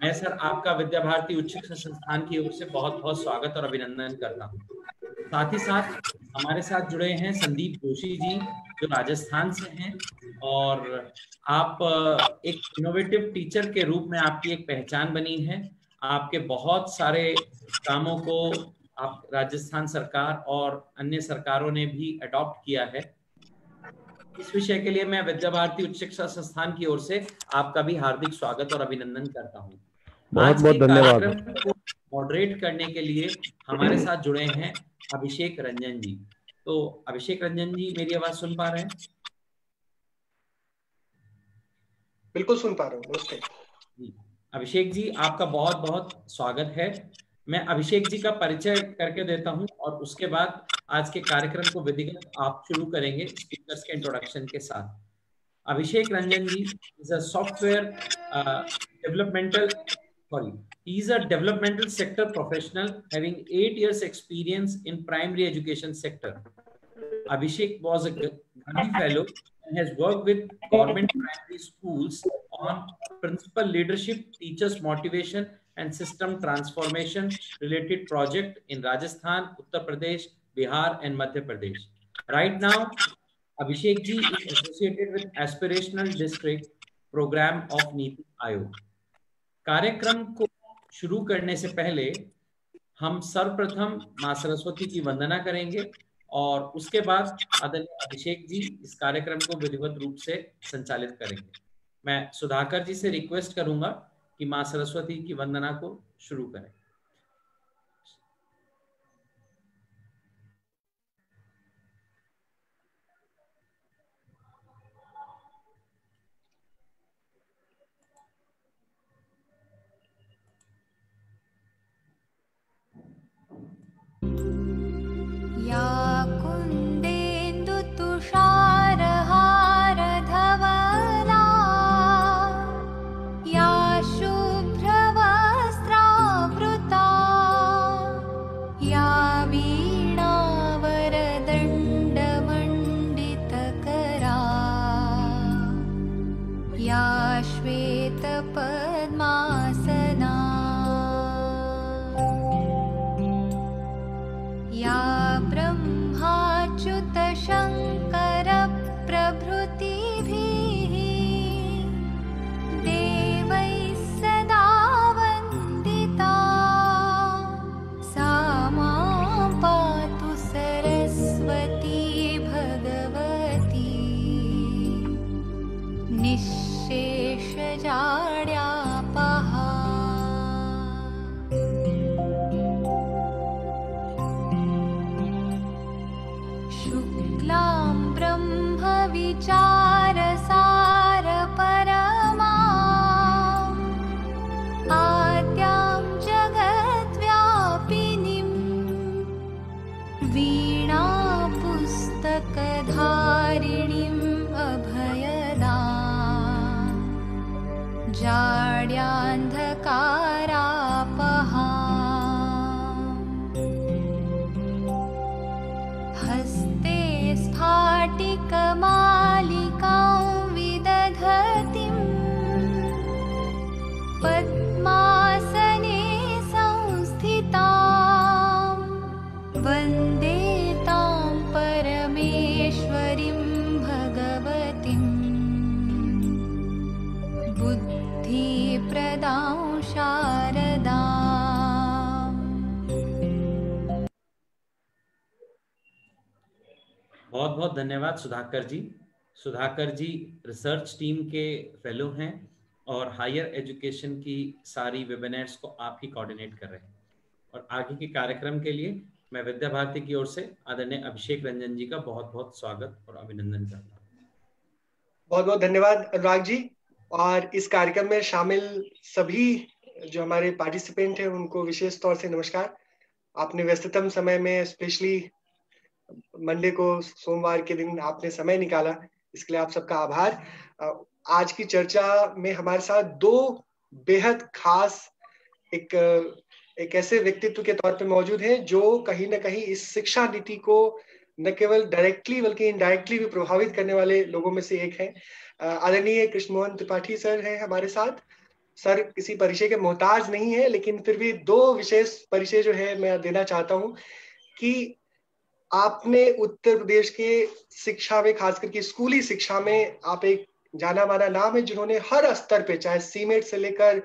मैं सर आपका विद्या भारती उच्च शिक्षा संस्थान की ओर से बहुत बहुत स्वागत और अभिनंदन करता हूँ। साथ ही साथ हमारे साथ जुड़े हैं संदीप जोशी जी, जो राजस्थान से हैं, और आप एक इनोवेटिव टीचर के रूप में आपकी एक पहचान बनी है। आपके बहुत सारे कामों को आप राजस्थान सरकार और अन्य सरकारों ने भी अडॉप्ट किया है। इस विषय के लिए मैं विद्या भारती उच्च शिक्षा संस्थान की ओर से आपका भी हार्दिक स्वागत और अभिनंदन करता हूँ। बहुत बहुत धन्यवाद। मॉडरेट करने के लिए हमारे साथ जुड़े हैं अभिषेक रंजन जी। तो अभिषेक रंजन जी मेरी आवाज़ सुन पा रहे हैं? बिल्कुल सुन पा रहा हूँ अभिषेक जी आपका बहुत बहुत स्वागत है। मैं अभिषेक जी का परिचय करके देता हूँ और उसके बाद आज के कार्यक्रम को विधिगत आप शुरू करेंगे स्पीकर्स के इंट्रोडक्शन के साथ। Abhishek Ranjan ji is a software developmental sorry, is a developmental sector professional having eight years experience in primary education sector. Abhishek was a Gandhi fellow and has worked with government primary schools on principal leadership, teachers motivation and system transformation related project in Rajasthan, Uttar Pradesh, Bihar and Madhya Pradesh. Right now, Abhishek ji is associated with aspirational district program of Niti Aayog. कार्यक्रम को शुरू करने से पहले हम सर्वप्रथम माँ सरस्वती की वंदना करेंगे और उसके बाद आदरणीय अभिषेक जी इस कार्यक्रम को विधिवत रूप से संचालित करेंगे। मैं सुधाकर जी से रिक्वेस्ट करूँगा कि माँ सरस्वती की वंदना को शुरू करें। धन्यवाद सुधाकर जी। सुधाकर जी रिसर्च टीम के फेलो हैं और हायर एजुकेशन की सारी वेबिनार्स को आप ही कोऑर्डिनेट कर रहे हैं। और आगे के कार्यक्रम के लिए मैं विद्या भारती की ओर से आदरणीय अभिषेक रंजन जी का बहुत बहुत स्वागत और अभिनंदन करता हूँ। बहुत बहुत धन्यवाद अनुराग जी। और इस कार्यक्रम में शामिल सभी जो हमारे पार्टिसिपेंट हैं, उनको विशेष तौर से नमस्कार। आपने व्यस्ततम समय में स्पेशली मंडे को सोमवार के दिन आपने समय निकाला, इसके लिए आप सबका आभार। आज की चर्चा में हमारे साथ दो बेहद खास एक एक ऐसे व्यक्तित्व के तौर पे मौजूद हैं, जो कहीं ना कहीं इस शिक्षा नीति को न केवल डायरेक्टली बल्कि इनडायरेक्टली भी प्रभावित करने वाले लोगों में से एक है। आदरणीय कृष्ण मोहन त्रिपाठी सर हैं हमारे साथ। सर किसी परिचय के मोहताज नहीं है, लेकिन फिर भी दो विशेष परिचय जो है मैं देना चाहता हूँ कि आपने उत्तर प्रदेश के शिक्षा में खास करके स्कूली शिक्षा में आप एक जाना माना नाम है जिन्होंने हर स्तर पे चाहे सीमेंट से लेकर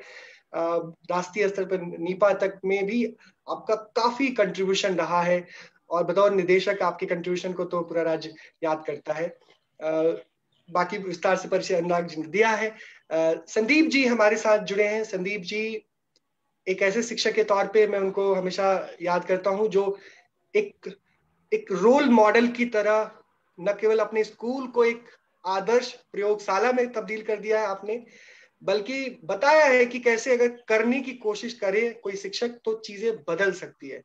राष्ट्रीय स्तर पर नीपा तक में भी आपका काफ़ी कंट्रीब्यूशन रहा है। और बतौर निदेशक आपके कंट्रीब्यूशन को तो पूरा राज्य याद करता है। आ, बाकी विस्तार से परिचय अनुराग जी ने दिया है। आ, संदीप जी हमारे साथ जुड़े हैं। संदीप जी एक ऐसे शिक्षक के तौर पे मैं उनको हमेशा याद करता हूँ जो एक एक रोल मॉडल की तरह, न केवल अपने स्कूल को एक आदर्श प्रयोगशाला में तब्दील कर दिया है आपने, बल्कि बताया है कि कैसे अगर करने की कोशिश करे, कोई शिक्षक तो चीज़ें बदल सकती है।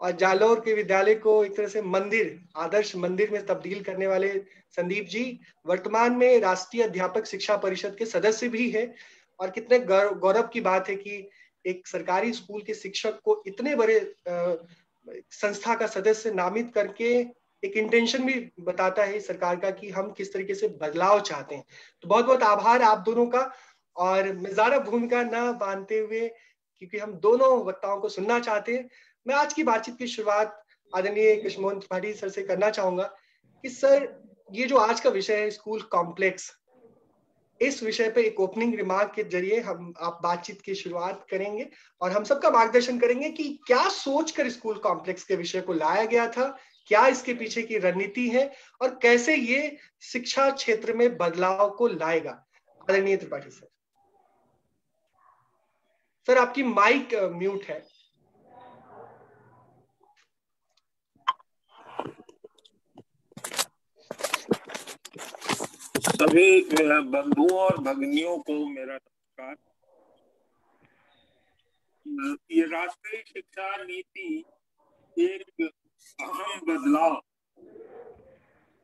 और जालौर के विद्यालय को एक तरह से मंदिर, आदर्श मंदिर में तब्दील करने वाले संदीप जी, वर्तमान में राष्ट्रीय अध्यापक शिक्षा परिषद के सदस्य भी है। और कितने गौरव की बात है कि एक सरकारी स्कूल के शिक्षक को इतने बड़े संस्था का सदस्य नामित करके एक इंटेंशन भी बताता है सरकार का कि हम किस तरीके से बदलाव चाहते हैं। तो बहुत बहुत आभार आप दोनों का और मैं भूमिका न बांधते हुए, क्योंकि हम दोनों वक्ताओं को सुनना चाहते हैं। मैं आज की बातचीत की शुरुआत आदरणीय कृष्णमोहन त्रिपाठी सर से करना चाहूँगा कि सर, ये जो आज का विषय है, स्कूल कॉम्प्लेक्स इस विषय पे एक ओपनिंग रिमार्क के ज़रिए हम, आप बातचीत की शुरुआत करेंगे और हम सबका मार्गदर्शन करेंगे कि क्या सोचकर स्कूल कॉम्प्लेक्स के विषय को लाया गया था, क्या इसके पीछे की रणनीति है और कैसे ये शिक्षा क्षेत्र में बदलाव को लाएगा। आदरणीय त्रिपाठी सर। सर, आपकी माइक म्यूट है। सभी बंधुओं और भगनियों को मेरा नमस्कार। ये राष्ट्रीय शिक्षा नीति एक अहम बदलाव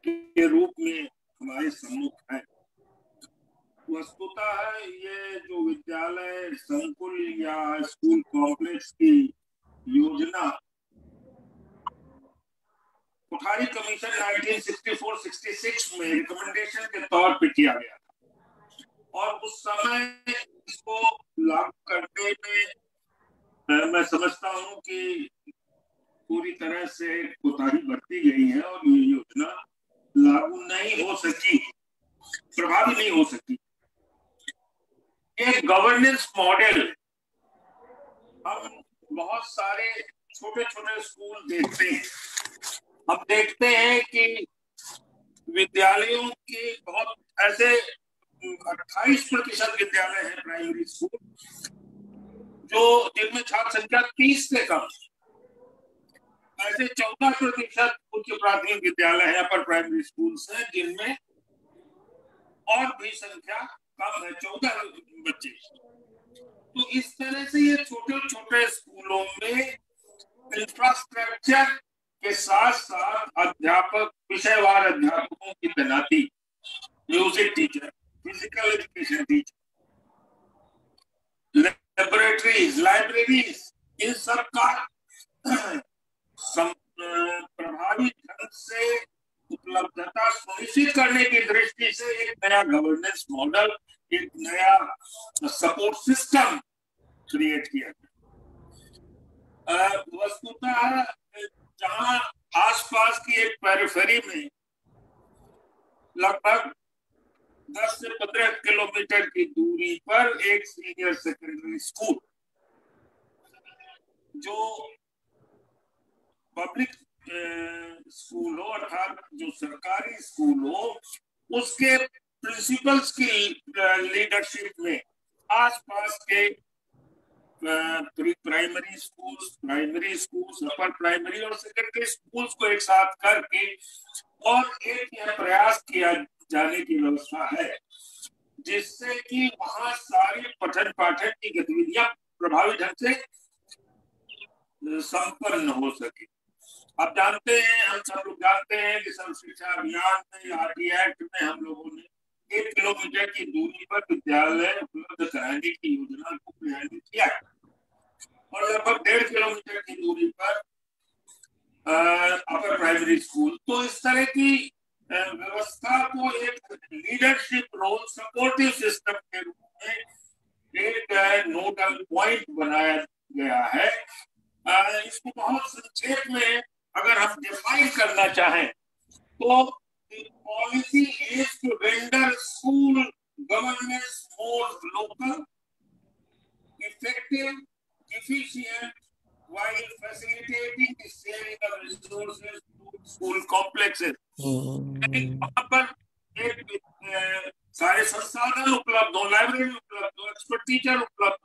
के रूप में हमारे सम्मुख है। वस्तुतः ये जो विद्यालय, संकुल या स्कूल कॉम्प्लेक्स की योजना कोठारी कमीशन 1964-66 में रिकमेंडेशन के तौर पे किया गया था। और उस समय इसको लागू करने में, मैं समझता हूँ कि पूरी तरह से कोताही बरती गई है और ये योजना लागू नहीं हो सकी, प्रभावी नहीं हो सकी। एक गवर्नेंस मॉडल हम बहुत सारे छोटे छोटे स्कूल देखते हैं। हम देखते हैं कि विद्यालयों के बहुत ऐसे अट्ठाईस प्रतिशत विद्यालय है प्राइमरी स्कूल जो जिनमें छात्र संख्या तीस से कम ऐसे चौदह प्रतिशत उच्च प्राथमिक विद्यालय है अपर प्राइमरी स्कूल है, जिनमें और भी संख्या कम है, चौदह बच्चे। तो इस तरह से ये छोटे छोटे स्कूलों में इंफ्रास्ट्रक्चर के साथ साथ अध्यापक, विषयवार अध्यापकों की तैनाती। Music teacher physical education teacher laboratories libraries इन सब का प्रभावी ढंग से उपलब्धता सुनिश्चित करने की दृष्टि से एक नया गवर्नेंस मॉडल एक नया सपोर्ट सिस्टम क्रिएट किया गया। वस्तुतः जहाँ आसपास की एक पेरिफेरी में लगभग 10 से 15 किलोमीटर की दूरी पर एक सीनियर सेकेंडरी स्कूल जो पब्लिक स्कूल हो अर्थात जो सरकारी स्कूल हो, उसके प्रिंसिपल्स की लीडरशिप में आसपास के primary schools primary schools upper primary और सेकेंडरी स्कूल्स को एक साथ करके और एक यह प्रयास किया जाने की व्यवस्था है, जिससे कि वहाँ सारी पठन पाठन की गतिविधियाँ प्रभावी ढंग से संपन्न हो सके। आप जानते हैं, हम सब लोग जानते हैं कि सर्व शिक्षा अभियान में आर एक्ट में हम लोगों ने एक किलोमीटर की दूरी पर विद्यालय उपलब्ध कराने की योजना को क्रियान्वित किया है। और लगभग डेढ़ किलोमीटर की दूरी पर अपर प्राइमरी स्कूल तो इस तरह की व्यवस्था को एक लीडरशिप रोल सपोर्टिव सिस्टम के रूप में एक नोडल पॉइंट बनाया गया है। इसको बहुत संक्षेप में अगर हम डिफाइन करना चाहें तो policy is to render school government hmm. वहाँ पर एक सारे संसाधन उपलब्ध हो लाइब्रेरी उपलब्ध हो एक्सपर्ट टीचर उपलब्ध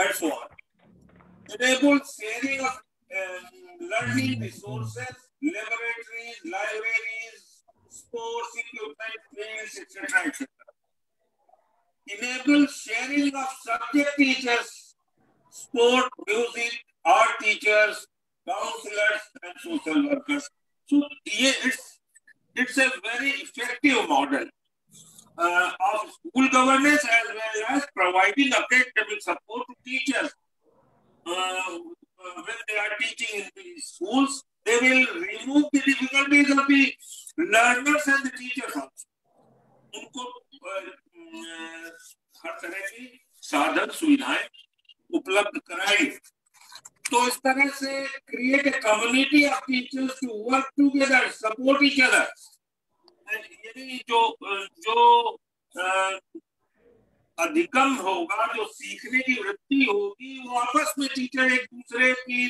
and so on. Enable sharing of uh, learning resources, laboratories, libraries, sports equipment, things etc., etc. Enable sharing of subject teachers, sport, music, art teachers, counselors, and social workers. So it's, it's a very effective model. uh, of school governance as well as providing academic support to teachers. Uh, when they are teaching in the schools, they will remove the difficulties of the learners and the teachers also. Unko, हर तरह की साधन सुविधाएँ उपलब्ध कराए तो इस तरह से create a community of teachers to work together support each other कम होगा जो सीखने की वृत्ति होगी वो आपस में टीचर एक दूसरे की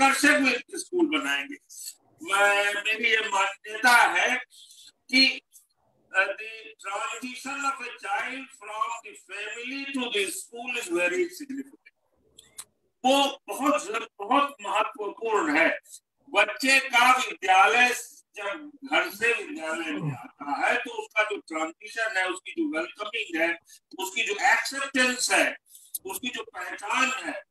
आकर्षक स्कूल बनाएँगे मैं, मेरी ये मान्यता है कि transition of a child from the family to the school is very significant. वो बहुत बहुत महत्वपूर्ण है बच्चे का विद्यालय जब घर से विद्यालय में आता है तो उसका जो ट्रांजिशन है, उसकी जो वेलकमिंग है, उसकी जो एक्सेप्टेंस है, उसकी जो पहचान है,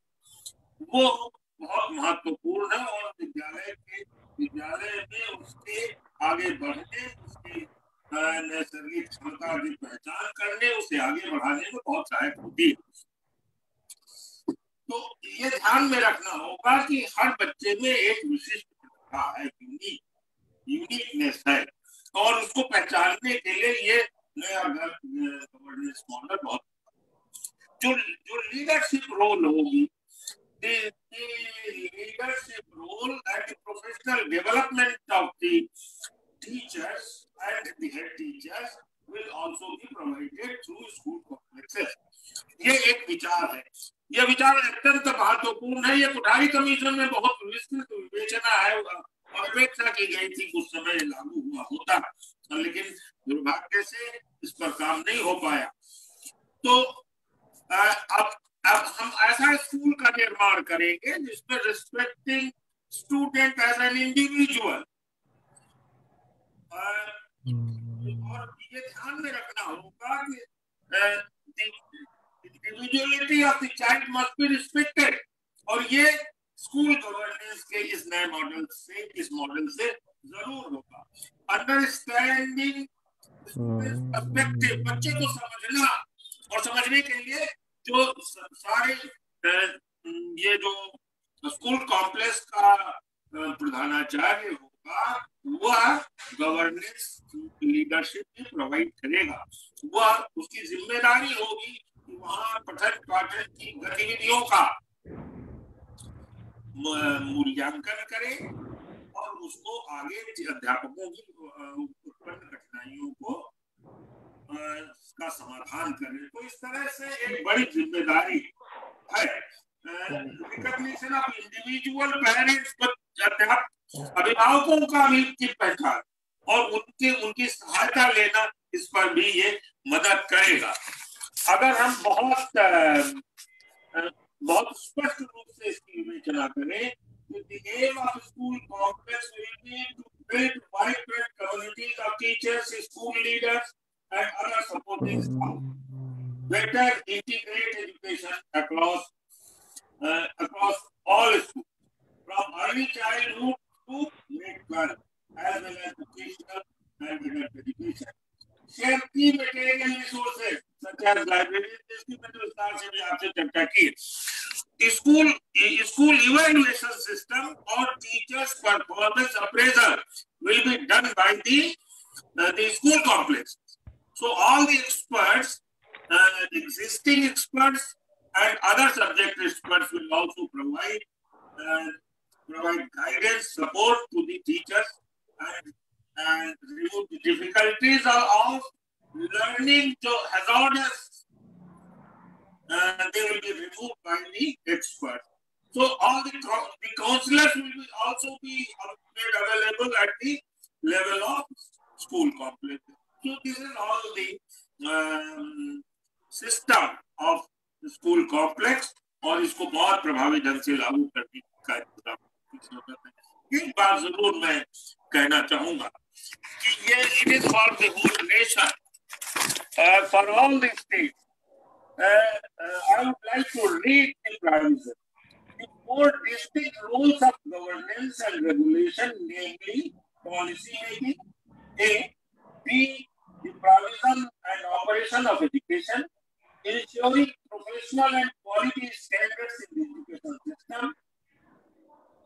वो बहुत महत्वपूर्ण है और विद्यालय के विद्यालय में उसके आगे बढ़ने, उसकी नैसर्गिक क्षमता की पहचान करने, उसे आगे बढ़ाने में बहुत सहायक होती है। तो ये ध्यान में रखना होगा कि हर बच्चे में एक विशिष्ट प्रतिभा है यूनिक यूनिकनेस है। और उसको पहचानने के लिए ये नया गवर्नेंस मॉडल बहुत जो जो लीडरशिप रोल होगी leadership role and professional development of the teachers and the head teachers will also be provided through school complexes. ये एक विचार है। यह विचार अत्यंत महत्वपूर्ण है। ये कुठारी कमीशन में बहुत विस्तृत विवेचना है अपेक्षा की गई थी। कुछ समय लागू हुआ होता, लेकिन दुर्भाग्य से इस पर काम नहीं हो पाया। तो अब अब हम ऐसा स्कूल का निर्माण करेंगे जिसमें respecting student as an individual और ये ध्यान में रखना होगा कि individuality of the child must be respected और ये स्कूल गवर्नेंस के इस नए मॉडल से इस मॉडल से ज़रूर होगा। अंडरस्टैंडिंग पर्सपेक्टिव बच्चे को समझना और समझने के लिए जो सारे ये जो स्कूल कॉम्प्लेक्स का प्रधानाचार्य होगा, वह गवर्नेंस लीडरशिप भी प्रोवाइड करेगा। वह उसकी ज़िम्मेदारी होगी वहाँ पठन पाठन की गतिविधियों का मूल्यांकन करे और उसको आगे अध्यापकों की उत्पन्न कठिनाइयों को का समाधान करें। तो इस तरह से एक बड़ी ज़िम्मेदारी है। रिकॉग्निशन ऑफ़ इंडिविजुअल पेरेंट्स अभिभावकों का भी की पहचान और उनके उनकी सहायता लेना इस पर भी ये मदद करेगा। अगर हम बहुत बहुत स्पष्ट रूप से इसकी विवेचना करें तो aim of school complex will be to build vibrant communities of teachers, school leaders, and other supporting staff. Better integrate education across uh, across all schools, from early childhood to grade 12 as well as vocational and adult education. Share key material resources such as libraries, जिसकी मैंने विस्तार से भी आपसे चर्चा की school school evaluation system और teachers performance appraisal will be done by the uh, the school complex. so all the experts, uh, existing experts, and other subject experts will also provide uh, provide guidance, support to the teachers and, and remove the difficulties of learning to hazardous. Uh, they will be removed by the expert. So all the, the counselors will be also be made available at the level of school complex. So all the um, of the school complex और इसको बहुत प्रभावी ढंग से लागू करने का इंतज़ाम एक बात ज़रूर मैं कहना चाहूँगा कि ये it is for the whole nation for all the state I would like to read the provision four distinct rules of governance and regulation, namely policy making, A, B, the provision and operation of education, ensuring professional and quality standards in the education system,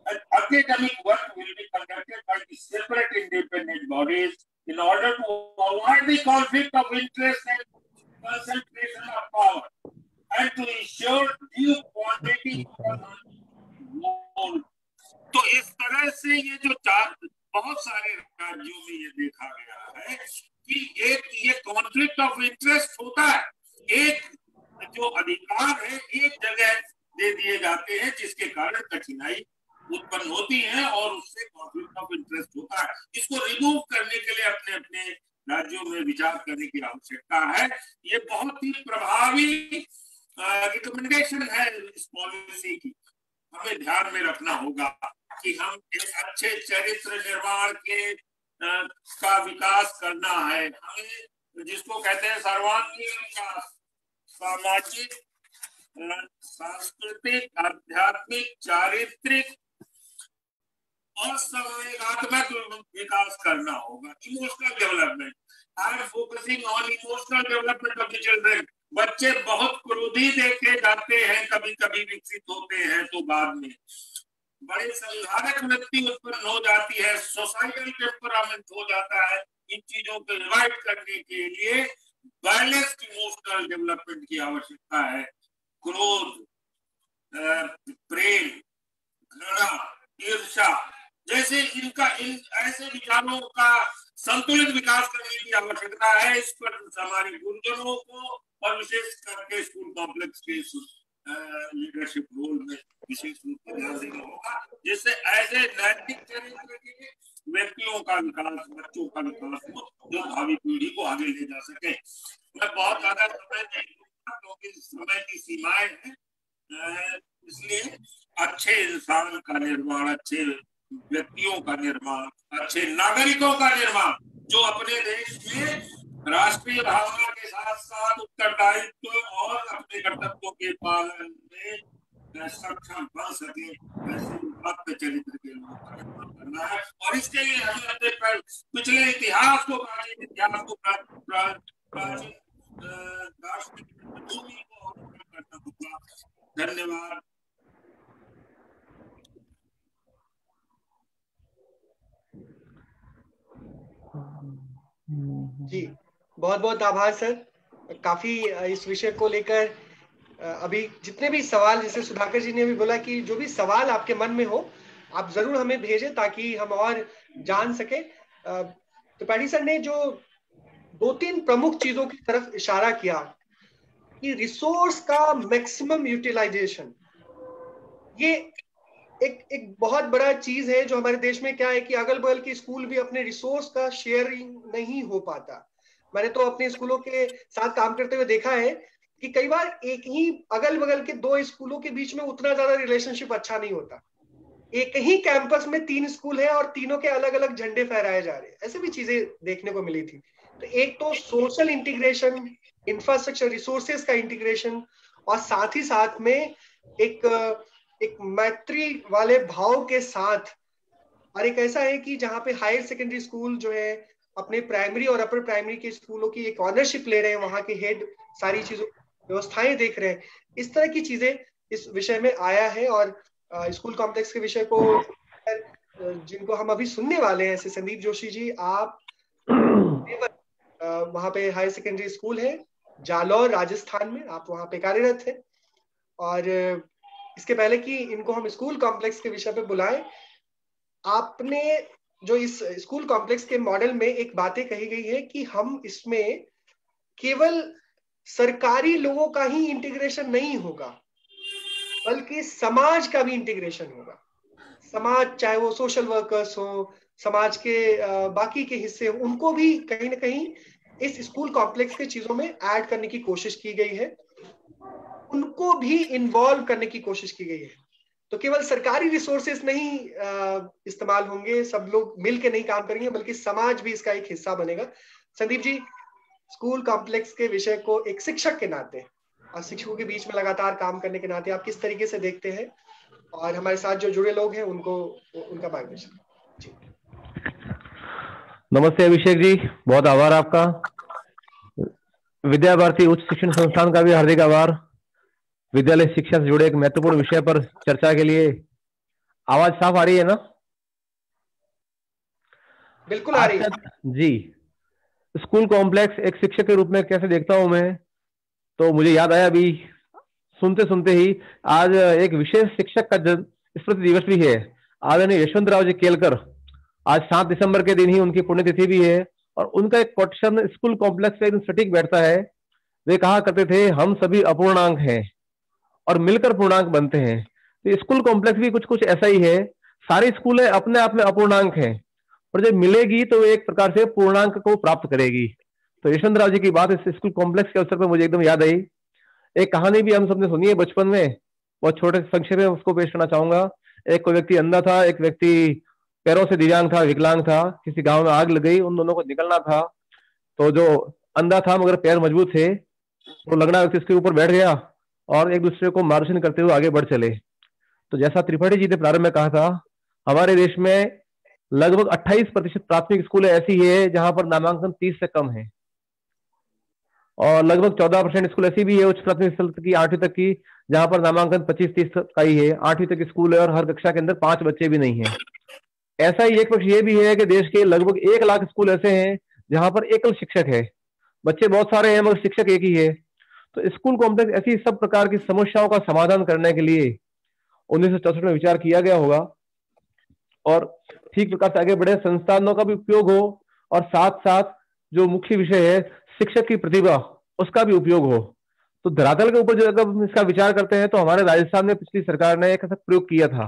and academic work will be conducted by the separate independent bodies in order to avoid the conflict of interest and concentration of power and to ensure due quantity तरह से ये जो चार बहुत सारे राज्यों में ये देखा गया है कि एक, ये कॉन्फ्लिक्ट ऑफ़ इंटरेस्ट होता है। एक जो अधिकार है, एक जगह दे दिए जाते हैं, जिसके कारण कठिनाई उत्पन्न होती है और उससे कॉन्फ्लिक्ट ऑफ़ इंटरेस्ट होता है। इसको रिमूव करने के लिए अपने अपने राज्यों में विचार करने की आवश्यकता है। ये बहुत ही प्रभावी रिकमेंडेशन है इस पॉलिसी की। हमें ध्यान में रखना होगा कि हम एक अच्छे चरित्र निर्माण के का विकास करना है। जिसको कहते हैं सर्वांगीण विकास, सामाजिक, सांस्कृतिक, आध्यात्मिक, चारित्रिक और संवेगात्मक विकास करना होगा। Emotional development am focusing on emotional development of the children बच्चे बहुत क्रोधी देखे जाते हैं कभी कभी विकसित होते हैं तो बाद में। बड़े संहारक वृत्ति उत्पन्न हो जाती है सोसाइटल टेम्परामेंट हो जाता है इन चीज़ों को रिवाइव करने के लिए बैलेंस्ड इमोशनल डेवलपमेंट की आवश्यकता है। क्रोध प्रेम, घृणा ईर्षा जैसे इनका, इन, ऐसे विचारों का संतुलित विकास करने की आवश्यकता है। इस पर हमारे गुरुजनों को और विशेष करके स्कूल कॉम्प्लेक्स के लीडरशिप रोल में विशेष रूप से ध्यान देना होगा, जिससे ऐसे नैतिक चरित्र के व्यक्तियों का विकास, बच्चों का विकास हो, जो भावी पीढ़ी को आगे ले जा सके। मैं बहुत ज़्यादा समय नहीं क्योंकि समय की सीमाएँ हैं। इसलिए अच्छे इंसान का निर्माण, अच्छे व्यक्तियों का निर्माण, अच्छे नागरिकों का निर्माण, जो अपने देश में राष्ट्रीय भावना के साथ साथ उत्तरदायित्व और अपने कर्तव्यों के पालन में सक्षम बन सके ऐसे भक्त चरित्र के लोगों करना है। और इसके लिए हमें अपने पिछले इतिहास को, प्राचीन इतिहास को प्राचीन दार्शनिक भूमि को करना होगा धन्यवाद। जी। बहुत बहुत आभार, सर। काफ़ी इस विषय को लेकर अभी जितने भी सवाल, जैसे सुधाकर जी ने भी बोला कि जो भी सवाल आपके मन में हो, आप ज़रूर हमें भेजें ताकि हम और जान सके। तो पैडी सर ने जो दो तीन प्रमुख चीज़ों की तरफ़ इशारा किया कि रिसोर्स का मैक्सिमम यूटिलाइजेशन, ये एक एक बहुत बड़ा चीज़ है जो हमारे देश में क्या है कि अगल बगल के स्कूल भी अपने रिसोर्स का शेयरिंग नहीं हो पाता। मैंने तो अपने स्कूलों के साथ काम करते हुए देखा है कि कई बार एक ही अगल बगल के दो स्कूलों के बीच में उतना ज़्यादा रिलेशनशिप अच्छा नहीं होता। एक ही कैंपस में तीन स्कूल है और तीनों के अलग अलग झंडे फहराए जा रहे हैं। ऐसे भी चीज़ें देखने को मिली थी। तो एक तो सोशल इंटीग्रेशन इंफ्रास्ट्रक्चर रिसोर्सेज का इंटीग्रेशन और साथ ही साथ में एक एक मैत्री वाले भाव के साथ और एक ऐसा है कि जहाँ पे हायर सेकेंडरी स्कूल जो है अपने प्राइमरी और अपर प्राइमरी के स्कूलों की एक ऑनरशिप ले रहे हैं, वहाँ के हेड सारी चीज़ों, व्यवस्थाएँ देख रहे हैं। इस तरह की चीज़ें इस विषय में आया है और स्कूल कॉम्प्लेक्स के विषय को, जिनको हम अभी सुनने वाले हैं संदीप जोशी जी, आप वहाँ पे हायर सेकेंडरी स्कूल है, जालौर, राजस्थान में, आप वहाँ पे कार्यरत हैं। और इसके पहले कि इनको हम स्कूल कॉम्प्लेक्स के विषय पे बुलाएँ, आपने जो इस स्कूल कॉम्प्लेक्स के मॉडल में एक बातें कही गई है कि हम इसमें केवल सरकारी लोगों का ही इंटीग्रेशन नहीं होगा, बल्कि समाज का भी इंटीग्रेशन होगा। समाज, चाहे वो सोशल वर्कर्स हो, समाज के बाकी के हिस्से हो, उनको भी कहीं ना कहीं इस स्कूल कॉम्प्लेक्स के चीज़ों में ऐड करने की कोशिश की गई है। उनको भी इन्वॉल्व करने की कोशिश की गई है। तो केवल सरकारी रिसोर्सेस नहीं इस्तेमाल होंगे, सब लोग मिल के नहीं काम करेंगे, बल्कि समाज भी इसका एक हिस्सा बनेगा। संदीप जी स्कूल कॉम्प्लेक्स के विषय को एक शिक्षक के नाते और शिक्षकों के बीच में लगातार काम करने के नाते आप किस तरीके से देखते हैं? और हमारे साथ जो जुड़े लोग हैं, उनको, उनका मार्गदर्शन। नमस्ते अभिषेक जी, बहुत आभार आपका। विद्या भारती उच्च शिक्षण संस्थान का भी हार्दिक आभार। विद्यालय शिक्षा से जुड़े एक महत्वपूर्ण विषय पर चर्चा के लिए आवाज़ साफ़ आ रही है ना? बिल्कुल आ रही है। जी स्कूल कॉम्प्लेक्स एक शिक्षक के रूप में कैसे देखता हूँ मैं तो मुझे याद आया अभी सुनते सुनते ही आज एक विशेष शिक्षक का स्मृति दिवस भी है। आदरणीय यशवंत राव जी केलकर आज सात दिसंबर के दिन ही उनकी पुण्यतिथि भी है और उनका एक क्वेश्चन स्कूल कॉम्प्लेक्स में एकदम सटीक बैठता है। वे कहा करते थे हम सभी अपूर्णांक हैं। और मिलकर पूर्णांक बनते हैं। तो स्कूल कॉम्प्लेक्स भी कुछ कुछ ऐसा ही है। सारी स्कूलें अपने आप में अपूर्णांक है। और जब मिलेगी तो एक प्रकार से पूर्णांक को प्राप्त करेगी। तो यशवंत राव जी की बात इस स्कूल कॉम्प्लेक्स के अवसर पर मुझे एकदम याद आई। एक कहानी भी हम सबने सुनी है बचपन में। बहुत छोटे संक्षेप में उसको पेश करना चाहूँगा। एक कोई व्यक्ति अंधा था, एक व्यक्ति पैरों से दिव्यांग था, विकलांग था। किसी गाँव में आग लग गई, उन दोनों को निकलना था। तो जो अंधा था, मगर पैर मज़बूत थे तो लगना व्यक्ति उसके ऊपर बैठ गया। और एक दूसरे को मार्गदर्शन करते हुए आगे बढ़ चले। तो जैसा त्रिपाठी जी ने प्रारंभ में कहा था, हमारे देश में लगभग 28 प्रतिशत प्राथमिक स्कूल ऐसी है जहाँ पर नामांकन 30 से कम है। और लगभग 14 परसेंट स्कूल ऐसी भी है उच्च प्राथमिक स्तर की आठवीं तक की, जहाँ पर नामांकन 25-30 का ही है। आठवीं तक स्कूल है और हर कक्षा के अंदर पाँच बच्चे भी नहीं है। ऐसा ही एक पक्ष ये भी है कि देश के लगभग एक लाख स्कूल ऐसे हैं जहाँ पर एकल शिक्षक है। बच्चे बहुत सारे हैं, मगर शिक्षक एक ही है। तो स्कूल कॉम्प्लेक्स ऐसी सब प्रकार की समस्याओं का समाधान करने के लिए उन्नीस में विचार किया गया होगा। और ठीक प्रकार से आगे बढ़े, संस्थानों का भी उपयोग हो और साथ साथ जो मुख्य विषय है, शिक्षक की प्रतिभा, उसका भी उपयोग हो। तो धरातल के ऊपर जो अगर इसका विचार करते हैं तो हमारे राजस्थान में पिछली सरकार ने एक ऐसा प्रयोग किया था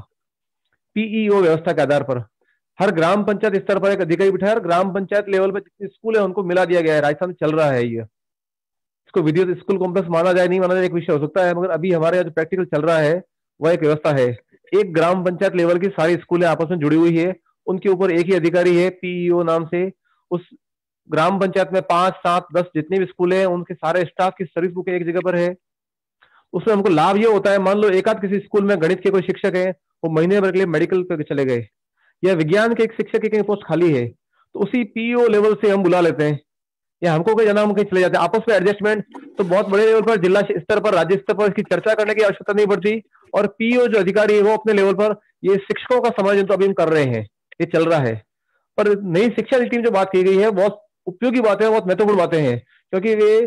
पीईओ व्यवस्था के आधार पर। हर ग्राम पंचायत स्तर पर एक अधिकारी बिठाया, और ग्राम पंचायत लेवल पर जितने स्कूल है, उनको मिला दिया गया है। राजस्थान चल रहा है ये। इसको विद्युत स्कूल कॉम्प्लेक्स माना जाए, नहीं माना जाए, एक विषय हो सकता है, मगर अभी हमारे यहाँ जो प्रैक्टिकल चल रहा है, वह एक व्यवस्था है। एक ग्राम पंचायत लेवल की सारी स्कूलें आपस में जुड़ी हुई है। उनके ऊपर एक ही अधिकारी है पीईओ नाम से। उस ग्राम पंचायत में पाँच, सात, दस जितने भी स्कूल है, उनके सारे स्टाफ की सर्विस बुक एक जगह पर है। उसमें हमको लाभ ये होता है, मान लो एक आध किसी स्कूल में गणित के कोई शिक्षक है, वो महीने भर के लिए मेडिकल पे चले गए। या विज्ञान के एक शिक्षक की कहीं पोस्ट खाली है तो उसी पीओ लेवल से हम बुला लेते हैं। या हमको कोई जाना हम कहीं चले जाते हैं? आपस में एडजस्टमेंट तो बहुत बड़े लेवल पर, जिला स्तर पर, राज्य स्तर पर इसकी चर्चा करने की आवश्यकता नहीं पड़ती। और पीओ जो अधिकारी है वो अपने लेवल पर, ये शिक्षकों का समायोजन तो अभी हम कर रहे हैं, ये चल रहा है। पर नई शिक्षा नीति में जो बात की गई है, बहुत उपयोगी बातें बहुत महत्वपूर्ण बातें हैं। क्योंकि वे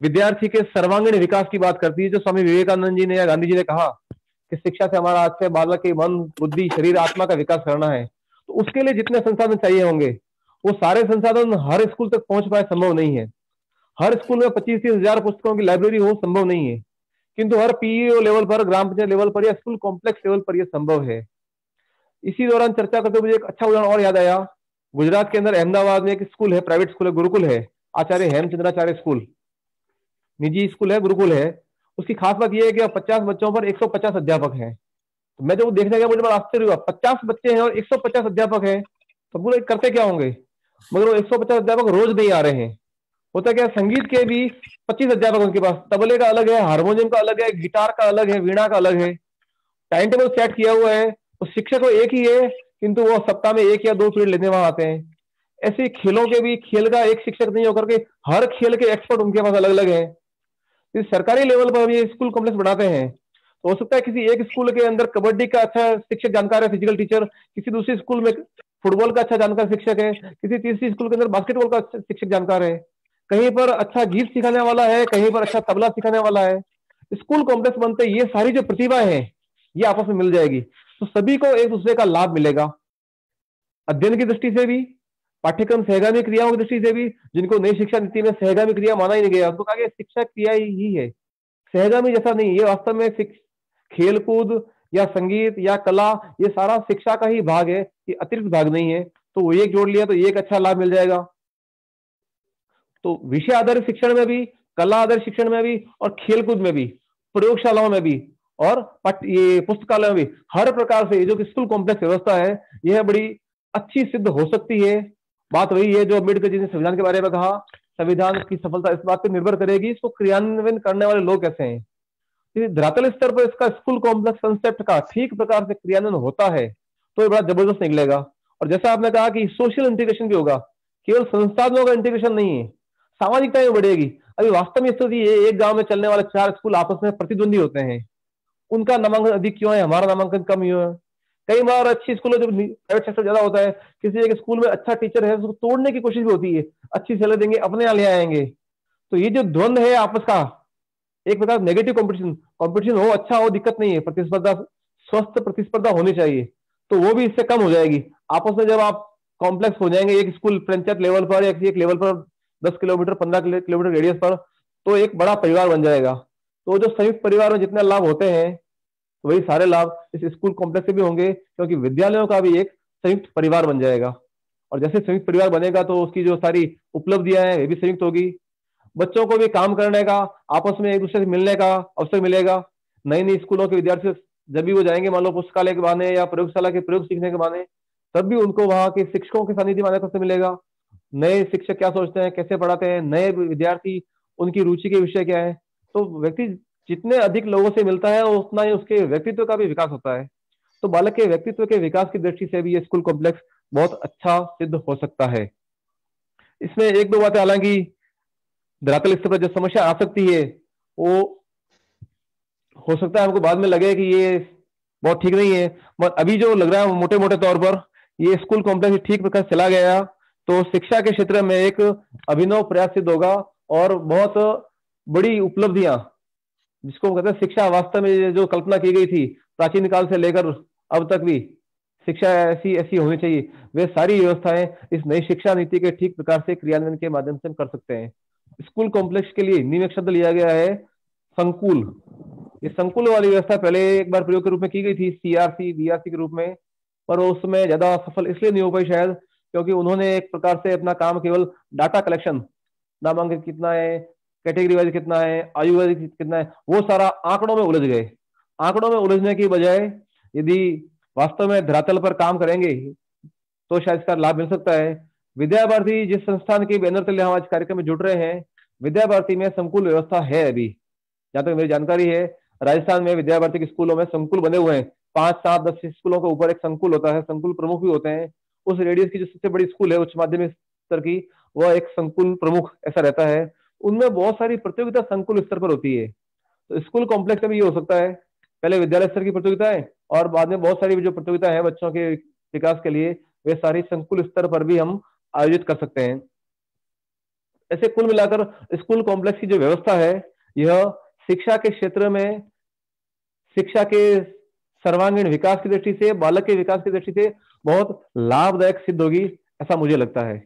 विद्यार्थी के सर्वांगीण विकास की बात करती है, जो स्वामी विवेकानंद जी ने या गांधी जी ने कहा कि शिक्षा से हमारा आज से बालक के मन, बुद्धि, शरीर, आत्मा का विकास करना है। तो उसके लिए जितने संसाधन चाहिए होंगे वो सारे संसाधन हर स्कूल तक पहुँच पाए संभव नहीं है। हर स्कूल में पच्चीस तीस हज़ार पुस्तकों की लाइब्रेरी हो संभव नहीं है। किंतु हर पीईओ लेवल पर, ग्राम पंचायत लेवल पर या स्कूल कॉम्प्लेक्स लेवल पर यह संभव है। इसी दौरान चर्चा करते हुए मुझे एक अच्छा उदाहरण और याद आया। गुजरात के अंदर अहमदाबाद में एक स्कूल है प्राइवेट स्कूल है, गुरुकुल है। आचार्य हेमचंद्राचार्य स्कूल निजी स्कूल है, गुरुकुल है। उसकी खास बात यह है कि पचास बच्चों पर 150 अध्यापक हैं। तो मैं जब देखने गया, मुझे बड़ा आश्चर्य हुआ। पचास बच्चे हैं और 150 अध्यापक हैं। तो पूरे करते क्या होंगे? मगर वो 150 अध्यापक रोज नहीं आ रहे हैं। होता क्या, संगीत के भी 25 अध्यापक उनके पास, तबले का अलग है, हारमोनियम का अलग है, गिटार का अलग है, वीणा का अलग है। टाइम टेबल सेट किया हुआ है तो शिक्षक तो एक ही है, किंतु वो सप्ताह में एक या दो पीरियड लेने वहाँ आते हैं। ऐसे खेलों के भी, खेल का एक शिक्षक नहीं होकर के हर खेल के एक्सपर्ट उनके पास अलग अलग है सरकारी लेवल पर हम ये स्कूल कॉम्प्लेक्स बनाते हैं। तो हो सकता है किसी एक स्कूल के अंदर कबड्डी का अच्छा शिक्षक जानकार है फ़िज़िकल टीचर किसी दूसरे स्कूल में फुटबॉल का अच्छा जानकार शिक्षक है, किसी तीसरी स्कूल के अंदर बास्केटबॉल का अच्छा शिक्षक जानकार है, कहीं पर अच्छा गीत सिखाने वाला है, कहीं पर अच्छा तबला सिखाने वाला है, स्कूल कॉम्प्लेक्स बनते ये सारी जो प्रतिभा है, ये आपस में मिल जाएगी। तो सभी को एक दूसरे का लाभ मिलेगा। अध्ययन की दृष्टि से भी, पाठ्यक्रम सहगामी क्रियाओं की दृष्टि से भी, जिनको नई शिक्षा नीति में सहगामी क्रिया माना ही नहीं गया उनको कहा गया शिक्षा क्रिया ही है। सहगामी जैसा नहीं, ये वास्तव में खेलकूद या संगीत या कला, ये सारा शिक्षा का ही भाग है, ये अतिरिक्त भाग नहीं है। तो वो एक जोड़ लिया तो एक अच्छा लाभ मिल जाएगा। तो विषय आधारित शिक्षण में भी, कला आधारित शिक्षण में भी और खेलकूद में भी, प्रयोगशालाओं में भी और ये पुस्तकालय में भी, हर प्रकार से जो स्कूल कॉम्प्लेक्स व्यवस्था है, यह बड़ी अच्छी सिद्ध हो सकती है। बात वही है जो अंबेडकर जी ने संविधान के बारे में कहा, संविधान की सफलता इस बात पर निर्भर करेगी, इसको क्रियान्वयन करने वाले लोग कैसे हैं? धरातल स्तर पर इसका स्कूल कॉम्प्लेक्स कंसेप्ट का ठीक प्रकार से क्रियान्वयन होता है तो ये बड़ा ज़बरदस्त निकलेगा। और जैसा आपने कहा कि सोशल इंटीग्रेशन भी होगा, केवल संसाधनों का इंटीग्रेशन नहीं है, सामाजिकता में बढ़ेगी। अभी वास्तव में स्थिति ये एक गाँव में चलने वाले चार स्कूल आपस में प्रतिद्वंदी होते हैं। उनका नामांकन अधिक क्यों है? हमारा नामांकन कम क्यों है कई बार अच्छी स्कूल जब प्राइवेट सेक्टर ज़्यादा होता है। किसी एक स्कूल में अच्छा टीचर है, उसको तोड़ने की कोशिश भी होती है। अच्छी सैलरी देंगे, अपने यहाँ ले आएँगे। तो ये जो द्वंद है आपस का एक प्रकार नेगेटिव कंपटीशन कंपटीशन हो अच्छा हो, दिक्कत नहीं है। प्रतिस्पर्धा, स्वस्थ प्रतिस्पर्धा होनी चाहिए। तो वो भी इससे कम हो जाएगी। आपस में जब आप कॉम्प्लेक्स हो जाएँगे, एक स्कूल पंचायत लेवल पर या एक लेवल पर दस किलोमीटर, पंद्रह किलोमीटर रेडियस पर तो एक बड़ा परिवार बन जाएगा। तो जो संयुक्त परिवार में जितने लाभ होते हैं, वही सारे लाभ इस स्कूल कॉम्प्लेक्स से भी होंगे, क्योंकि विद्यालयों का भी एक संयुक्त परिवार बन जाएगा। और जैसे संयुक्त परिवार बनेगा तो उसकी जो सारी उपलब्धियाँ हैं वे भी संयुक्त होगी। बच्चों को भी काम करने का, आपस में एक दूसरे से मिलने का अवसर मिलेगा। नई नई स्कूलों के विद्यार्थी जब भी वो जाएँगे, मान लो पुस्तकालय के बहाने या प्रयोगशाला के प्रयोग सीखने के बहाने, तब भी उनको वहाँ के शिक्षकों के सानिध्य माने से मिलेगा। नए शिक्षक क्या सोचते हैं, कैसे पढ़ाते हैं, नए विद्यार्थी, उनकी रुचि के विषय क्या है? तो व्यक्ति जितने अधिक लोगों से मिलता है, उतना ही उसके व्यक्तित्व का भी विकास होता है। तो बालक के व्यक्तित्व के विकास की दृष्टि से भी ये स्कूल कॉम्प्लेक्स बहुत अच्छा सिद्ध हो सकता है। इसमें एक दो बातें हालाँकि धरातल स्तर पर जो समस्या आ सकती है, वो हो सकता है हमको बाद में लगे कि ये बहुत ठीक नहीं है। मगर अभी जो लग रहा है मोटे मोटे तौर पर, ये स्कूल कॉम्प्लेक्स ठीक प्रकार चला गया तो शिक्षा के क्षेत्र में एक अभिनव प्रयास सिद्ध होगा और बहुत बड़ी उपलब्धियाँ, जिसको हम कहते हैं शिक्षा वास्तव में जो कल्पना की गई थी, प्राचीन काल से लेकर अब तक भी शिक्षा ऐसी ऐसी होनी चाहिए। वे सारी व्यवस्थाएँ इस नई शिक्षा नीति के ठीक प्रकार से क्रियान्वयन के माध्यम से कर सकते हैं। स्कूल कॉम्प्लेक्स के लिए नियम शब्द लिया गया है, संकुल। ये संकुल वाली व्यवस्था पहले एक बार प्रयोग के रूप में की गई थी सीआरसी बीआरसी के रूप में, पर उसमें ज़्यादा सफल इसलिए नहीं हो पाई शायद, क्योंकि उन्होंने एक प्रकार से अपना काम केवल डाटा कलेक्शन नामांकित कितना है कैटेगरी वाइज कितना है, आयु वाइज कितना है, वो सारा आंकड़ों में उलझ गए। आंकड़ों में उलझने की बजाय यदि वास्तव में धरातल पर काम करेंगे तो शायद इसका लाभ मिल सकता है। विद्या भारती जिस संस्थान के बैनर तले हम आज कार्यक्रम में जुड़ रहे हैं विद्या भारती में संकुल व्यवस्था है अभी। जहाँ तक मेरी जानकारी है, राजस्थान में विद्या भारती के स्कूलों में संकुल बने हुए हैं। पाँच, सात, दस स्कूलों के ऊपर एक संकुल होता है। संकुल प्रमुख भी होते हैं। उस रेडियस की जो सबसे बड़ी स्कूल है, उच्च माध्यमिक स्तर की, वह एक संकुल प्रमुख ऐसा रहता है। उनमें बहुत सारी प्रतियोगिता संकुल स्तर पर होती है। तो स्कूल कॉम्प्लेक्स में भी हो सकता है। पहले विद्यालय स्तर की प्रतियोगिताएँ और बाद में बहुत सारी जो प्रतियोगिता है बच्चों के विकास के लिए, वे सारी संकुल स्तर पर भी हम आयोजित कर सकते हैं। ऐसे कुल मिलाकर स्कूल कॉम्प्लेक्स की जो व्यवस्था है, यह शिक्षा के क्षेत्र में, शिक्षा के सर्वांगीण विकास की दृष्टि से, बालक के विकास की दृष्टि से बहुत लाभदायक सिद्ध होगी, ऐसा मुझे लगता है।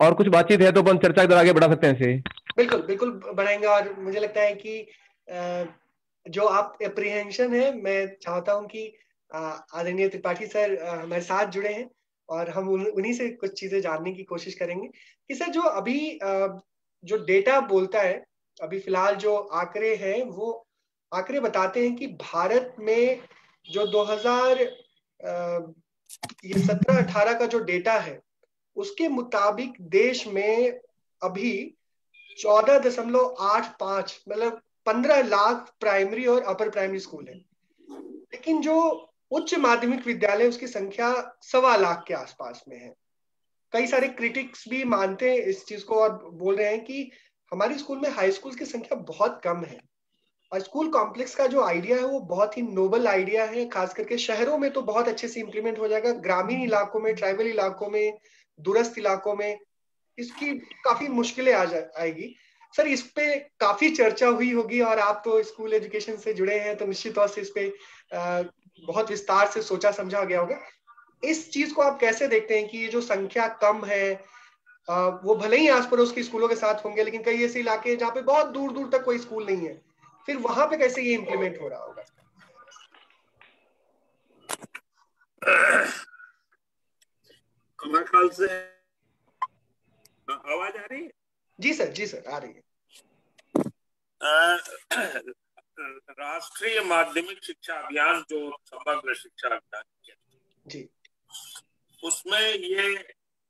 और कुछ बातचीत है तो अपन चर्चा इधर आगे बढ़ा सकते हैं इसे। बिल्कुल बिल्कुल बढ़ाएँगे और मुझे लगता है कि जो आप अप्रीहेंशन है, मैं चाहता हूँ कि आदरणीय त्रिपाठी सर हमारे साथ जुड़े हैं और हम उन्हीं से कुछ चीज़ें जानने की कोशिश करेंगे कि सर, जो अभी जो डेटा बोलता है, अभी फ़िलहाल जो आंकड़े हैं, वो आंकड़े बताते हैं कि भारत में जो 2000 ये सत्रह अठारह का जो डेटा है, उसके मुताबिक देश में अभी चौदह दशमलव आठ पाँच मतलब पंद्रह लाख प्राइमरी और अपर प्राइमरी स्कूल है। लेकिन जो उच्च माध्यमिक विद्यालय, उसकी संख्या सवा लाख के आसपास में है। कई सारे क्रिटिक्स भी मानते हैं इस चीज़ को और बोल रहे हैं कि हमारे स्कूल में हाई स्कूल की संख्या बहुत कम है। और स्कूल कॉम्प्लेक्स का जो आइडिया है, वो बहुत ही नोबल आइडिया है। खास करके शहरों में तो बहुत अच्छे से इम्प्लीमेंट हो जाएगा। ग्रामीण इलाकों में ट्राइबल इलाकों में, दूरस्थ इलाकों में इसकी काफ़ी मुश्किलें आ जा, आएगी। सर, इस पे काफ़ी चर्चा हुई होगी और आप तो स्कूल एजुकेशन से जुड़े हैं तो निश्चित तौर से इस पे बहुत विस्तार से सोचा समझा गया होगा। इस चीज़ को आप कैसे देखते हैं कि ये जो संख्या कम है वो भले ही आस पड़ोस के स्कूलों के साथ होंगे लेकिन कई ऐसे इलाके हैं जहाँ पे बहुत दूर दूर तक कोई स्कूल नहीं है। फिर वहाँ पे कैसे ये इम्प्लीमेंट हो रहा होगा? हमारे ख्याल से आवाज़ आ रही है? जी सर जी सर आ रही है। राष्ट्रीय माध्यमिक शिक्षा अभियान जो समग्र शिक्षा अभियान जी। उसमें ये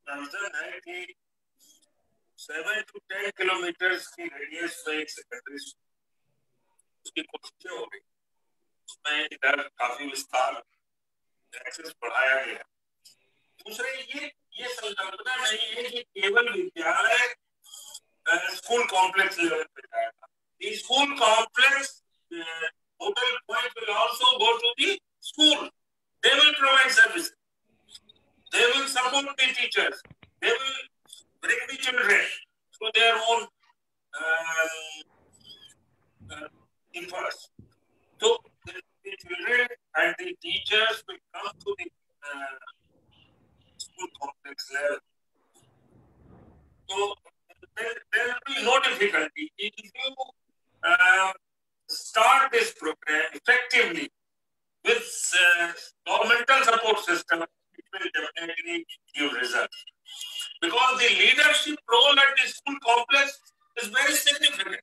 नज़र है कि सेवन टू टेन किलोमीटर की रेडियस में एक सेकेंडरी उसकी कोशिशें हो गई। उसमें इधर काफ़ी विस्तार एक्सेस बढ़ाया गया। दूसरे ये ये संकल्पना नहीं है कि केवल विद्यालय स्कूल कॉम्प्लेक्स लेवल पे जाएगा school complex uh, mobile point will also go to the school. They will provide services. They will support the teachers. They will bring the children to their own um, uh, efforts. So the, the, children and the teachers will come to the uh, school complex level. So there, there will be no difficulty if you uh, start this program effectively with uh, governmental support system. It will definitely give results because the leadership role at the school complex is very significant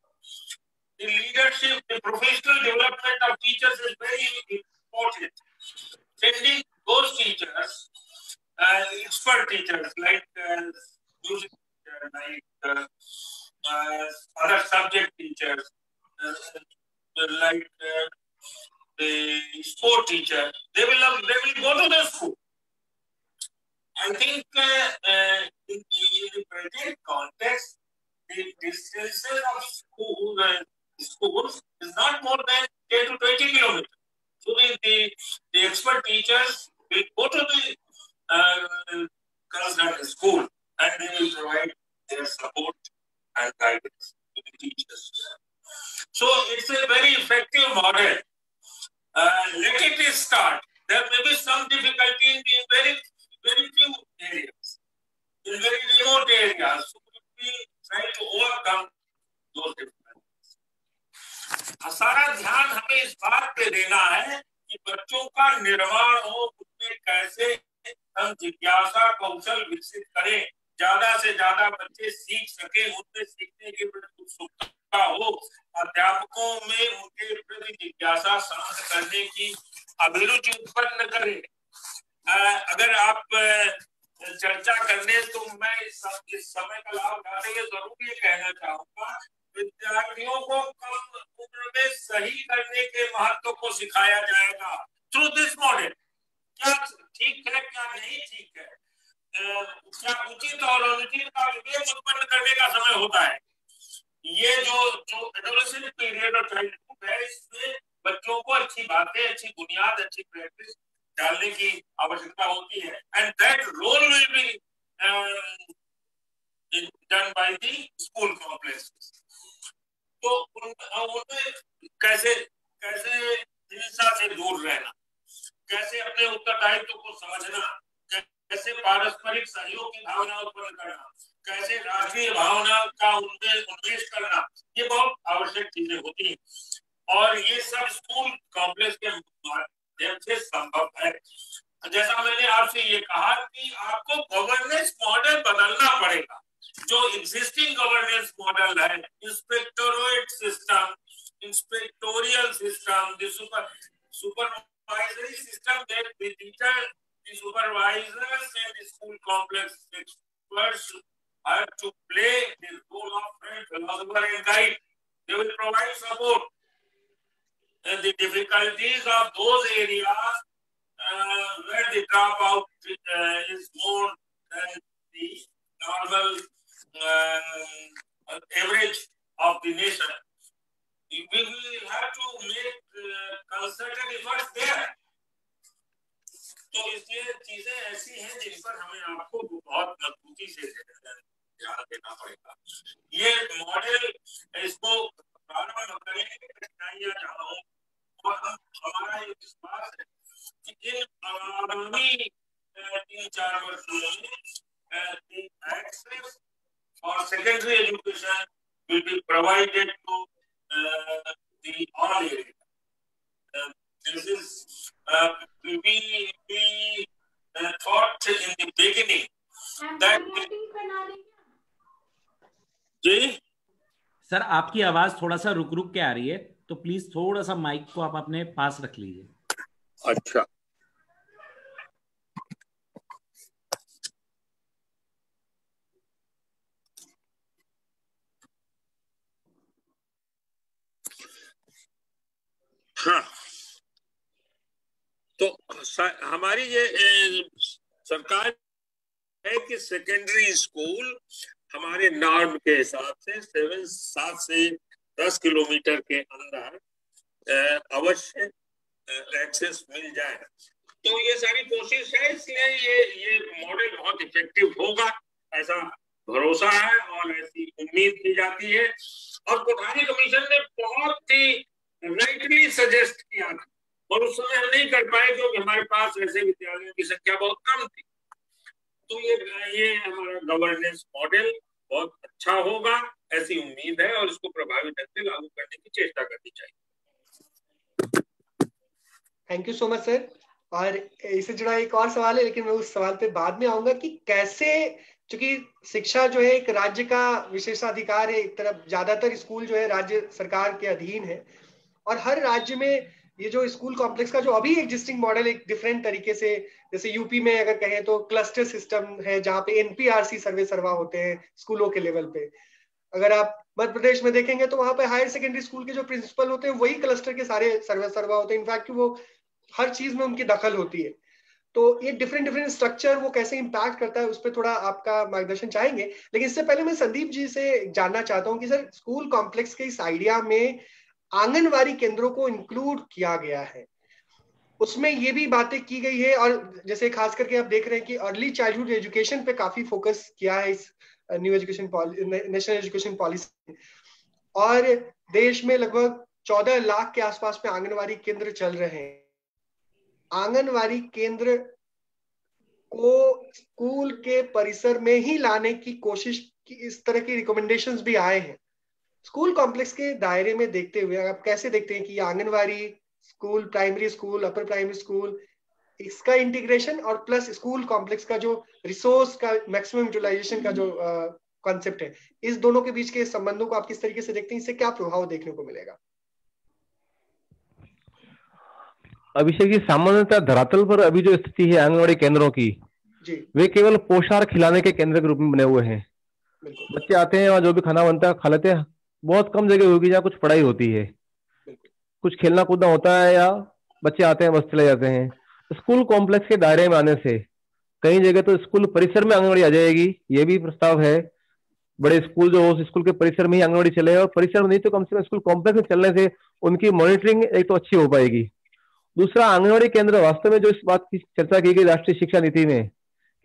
the leadership, the professional development of teachers is very important. Sending those teachers, uh, expert teachers like uh, music teacher, like uh, uh, other subject teachers, uh, like uh, the sport teacher, they will have, they will go to the school. I think in, in the present context, the distances of school schools is not more than 10 to 20 kilometers. So the, the, the expert teachers will go to the uh, school and they will provide their support and guidance to the teachers. So it's a very effective model. Uh, let it start. There may be some difficulty in very, very few areas, in very remote areas. So we try to overcome those difficulties. सारा ध्यान हमें इस बात पे देना है कि बच्चों का निर्माण हो उसमें कैसे हम जिज्ञासा कौशल विकसित करें ज़्यादा से ज़्यादा बच्चे सीख सके उनमें सीखने के प्रति उत्सुकता हो अध्यापकों में उनके प्रति जिज्ञासा शांत करने की अभिरुचि उत्पन्न करें। अगर आप चर्चा करने तो मैं इस समय का लाभ उठाते हुए ज़रूर ये कहना चाहूँगा, विद्यार्थियों को कम उम्र में सही करने के महत्व को सिखाया जाएगा। थ्रू दिस मॉडल क्या ठीक है, क्या नहीं ठीक है? क्या उचित और अनुचित का विवेक उत्पन्न करने का समय होता है? ये जो जो एडोलेसेंट पीरियड और चाइल्डहुड है, इसमें बच्चों को अच्छी बातें, अच्छी बुनियाद, अच्छी प्रैक्टिस डालने की आवश्यकता होती है। And that role will be done by the school complex तो उनमें कैसे कैसे हिंसा से दूर रहना, कैसे अपने उत्तरदायित्व को समझना, कैसे पारस्परिक सहयोग की भावना उत्पन्न करना कैसे राष्ट्रीय भावना का उनमें, उन्मेष करना, ये बहुत आवश्यक चीज़ें होती हैं। और ये सब स्कूल कॉम्प्लेक्स के माध्यम से संभव है। जैसा मैंने आपसे ये कहा कि आपको गवर्नेंस मॉडल बदलना पड़ेगा। जो एग्जिस्टिंग गवर्नेंस मॉडल है inspectorate system inspectorial system super supervisory system that the supervisors and the have to play the role of friend, philosopher and guide. They will provide support. And the difficulties of those areas uh, where the dropout uh, is more than the normal uh, average of the nation. We will have to make uh, concerted efforts there. तो इसलिए चीज़ें ऐसी हैं जिन पर हमें आपको बहुत मजबूती से ध्यान देना पड़ेगा ये मॉडल इसको प्रारंभ करेंगे कठिनाइयाँ जहाँ हो और हम हमारा ये विश्वास है कि इन आगामी तीन चार वर्षों में access for secondary education will be provided to uh, the all area. Uh, this is uh, we we uh, thought in the beginning that जी। सर आपकी आवाज़ थोड़ा सा रुक रुक के आ रही है तो प्लीज़ थोड़ा सा माइक को आप अपने पास रख लीजिए। अच्छा। हाँ। तो हमारी ये सरकार है कि सेकेंडरी स्कूल हमारे नॉर्म के हिसाब से सेवन सात से दस किलोमीटर के अंदर अवश्य एक्सेस मिल जाए। तो ये सारी कोशिश है, इसलिए ये ये मॉडल बहुत इफ़ेक्टिव होगा। ऐसा भरोसा है और ऐसी उम्मीद की जाती है। और कोठारी कमीशन ने बहुत ही राइटली सजेस्ट किया था। और उस समय हम नहीं कर पाए, क्योंकि हमारे पास ऐसे विद्यालयों की संख्या बहुत कम थी। तो ये ये हमारा गवर्नेंस मॉडल बहुत अच्छा होगा, ऐसी उम्मीद है और इसको प्रभावी ढंग से लागू करने की चेष्टा करनी चाहिए। Thank you so much sir और इससे जुड़ा एक और सवाल है, लेकिन मैं उस सवाल पे बाद में आऊँगा कि कैसे क्योंकि शिक्षा जो है एक राज्य का विशेषाधिकार है, एक तरफ़ ज़्यादातर स्कूल जो है राज्य सरकार के अधीन है, और हर राज्य में ये जो स्कूल कॉम्प्लेक्स का जो अभी एग्जिस्टिंग मॉडल एक डिफरेंट तरीके से, जैसे यूपी में अगर कहें तो क्लस्टर सिस्टम है जहाँ पे एनपीआरसी सर्वे सर्वा होते हैं स्कूलों के लेवल पे। अगर आप मध्य प्रदेश में देखेंगे तो वहाँ पे हायर सेकेंडरी स्कूल के जो प्रिंसिपल होते हैं वही क्लस्टर के सारे सर्वे सर्वा होते हैं। इनफैक्ट वो हर चीज़ में उनकी दखल होती है। तो ये डिफरेंट डिफरेंट स्ट्रक्चर वो कैसे इंपैक्ट करता है उस पर थोड़ा आपका मार्गदर्शन चाहेंगे। लेकिन इससे पहले मैं संदीप जी से जानना चाहता हूँ कि सर स्कूल कॉम्प्लेक्स के इस आइडिया में आंगनवाड़ी केंद्रों को इंक्लूड किया गया है। उसमें ये भी बातें की गई है और जैसे खास करके आप देख रहे हैं कि अर्ली चाइल्डहुड एजुकेशन पे काफ़ी फोकस किया है इस new education national education policy और देश में लगभग चौदह लाख के आसपास में आंगनवाड़ी केंद्र चल रहे हैं। आंगनवाड़ी केंद्र को स्कूल के परिसर में ही लाने की कोशिश की, इस तरह की रिकमेंडेशंस भी आए हैं। स्कूल कॉम्प्लेक्स के दायरे में देखते हुए आप कैसे देखते हैं कि anganwadi school primary school upper primary school इसका इंटीग्रेशन और प्लस स्कूल कॉम्प्लेक्स का जो रिसोर्स का मैक्सिमम यूटिलाइजेशन का जो कॉन्सेप्ट है इस दोनों के बीच के संबंधों को आप किस तरीके से देखते हैं? इससे क्या प्रभाव देखने को मिलेगा? अभिषेक जी सामान्यतः धरातल पर अभी जो स्थिति है आंगनबाड़ी केंद्रों की जी। वे केवल पोषाहार खिलाने के केंद्र के रूप में बने हुए हैं। बच्चे आते हैं और जो भी खाना बनता है खा लेते हैं। बहुत कम जगह होगी जहाँ कुछ पढ़ाई होती है। कुछ खेलना कूदना होता है या बच्चे आते हैं बस चले जाते हैं। स्कूल कॉम्प्लेक्स के दायरे में आने से कई जगह तो स्कूल परिसर में आंगनबाड़ी आ जाएगी ये भी प्रस्ताव है। बड़े स्कूल जो हो स्कूल के परिसर में ही आंगनबाड़ी चले और परिसर में नहीं तो कम से कम स्कूल कॉम्प्लेक्स में चलने से उनकी मॉनिटरिंग एक तो अच्छी हो पाएगी। दूसरा आंगनबाड़ी केंद्र वास्तव में जो इस बात की चर्चा की गई राष्ट्रीय शिक्षा नीति में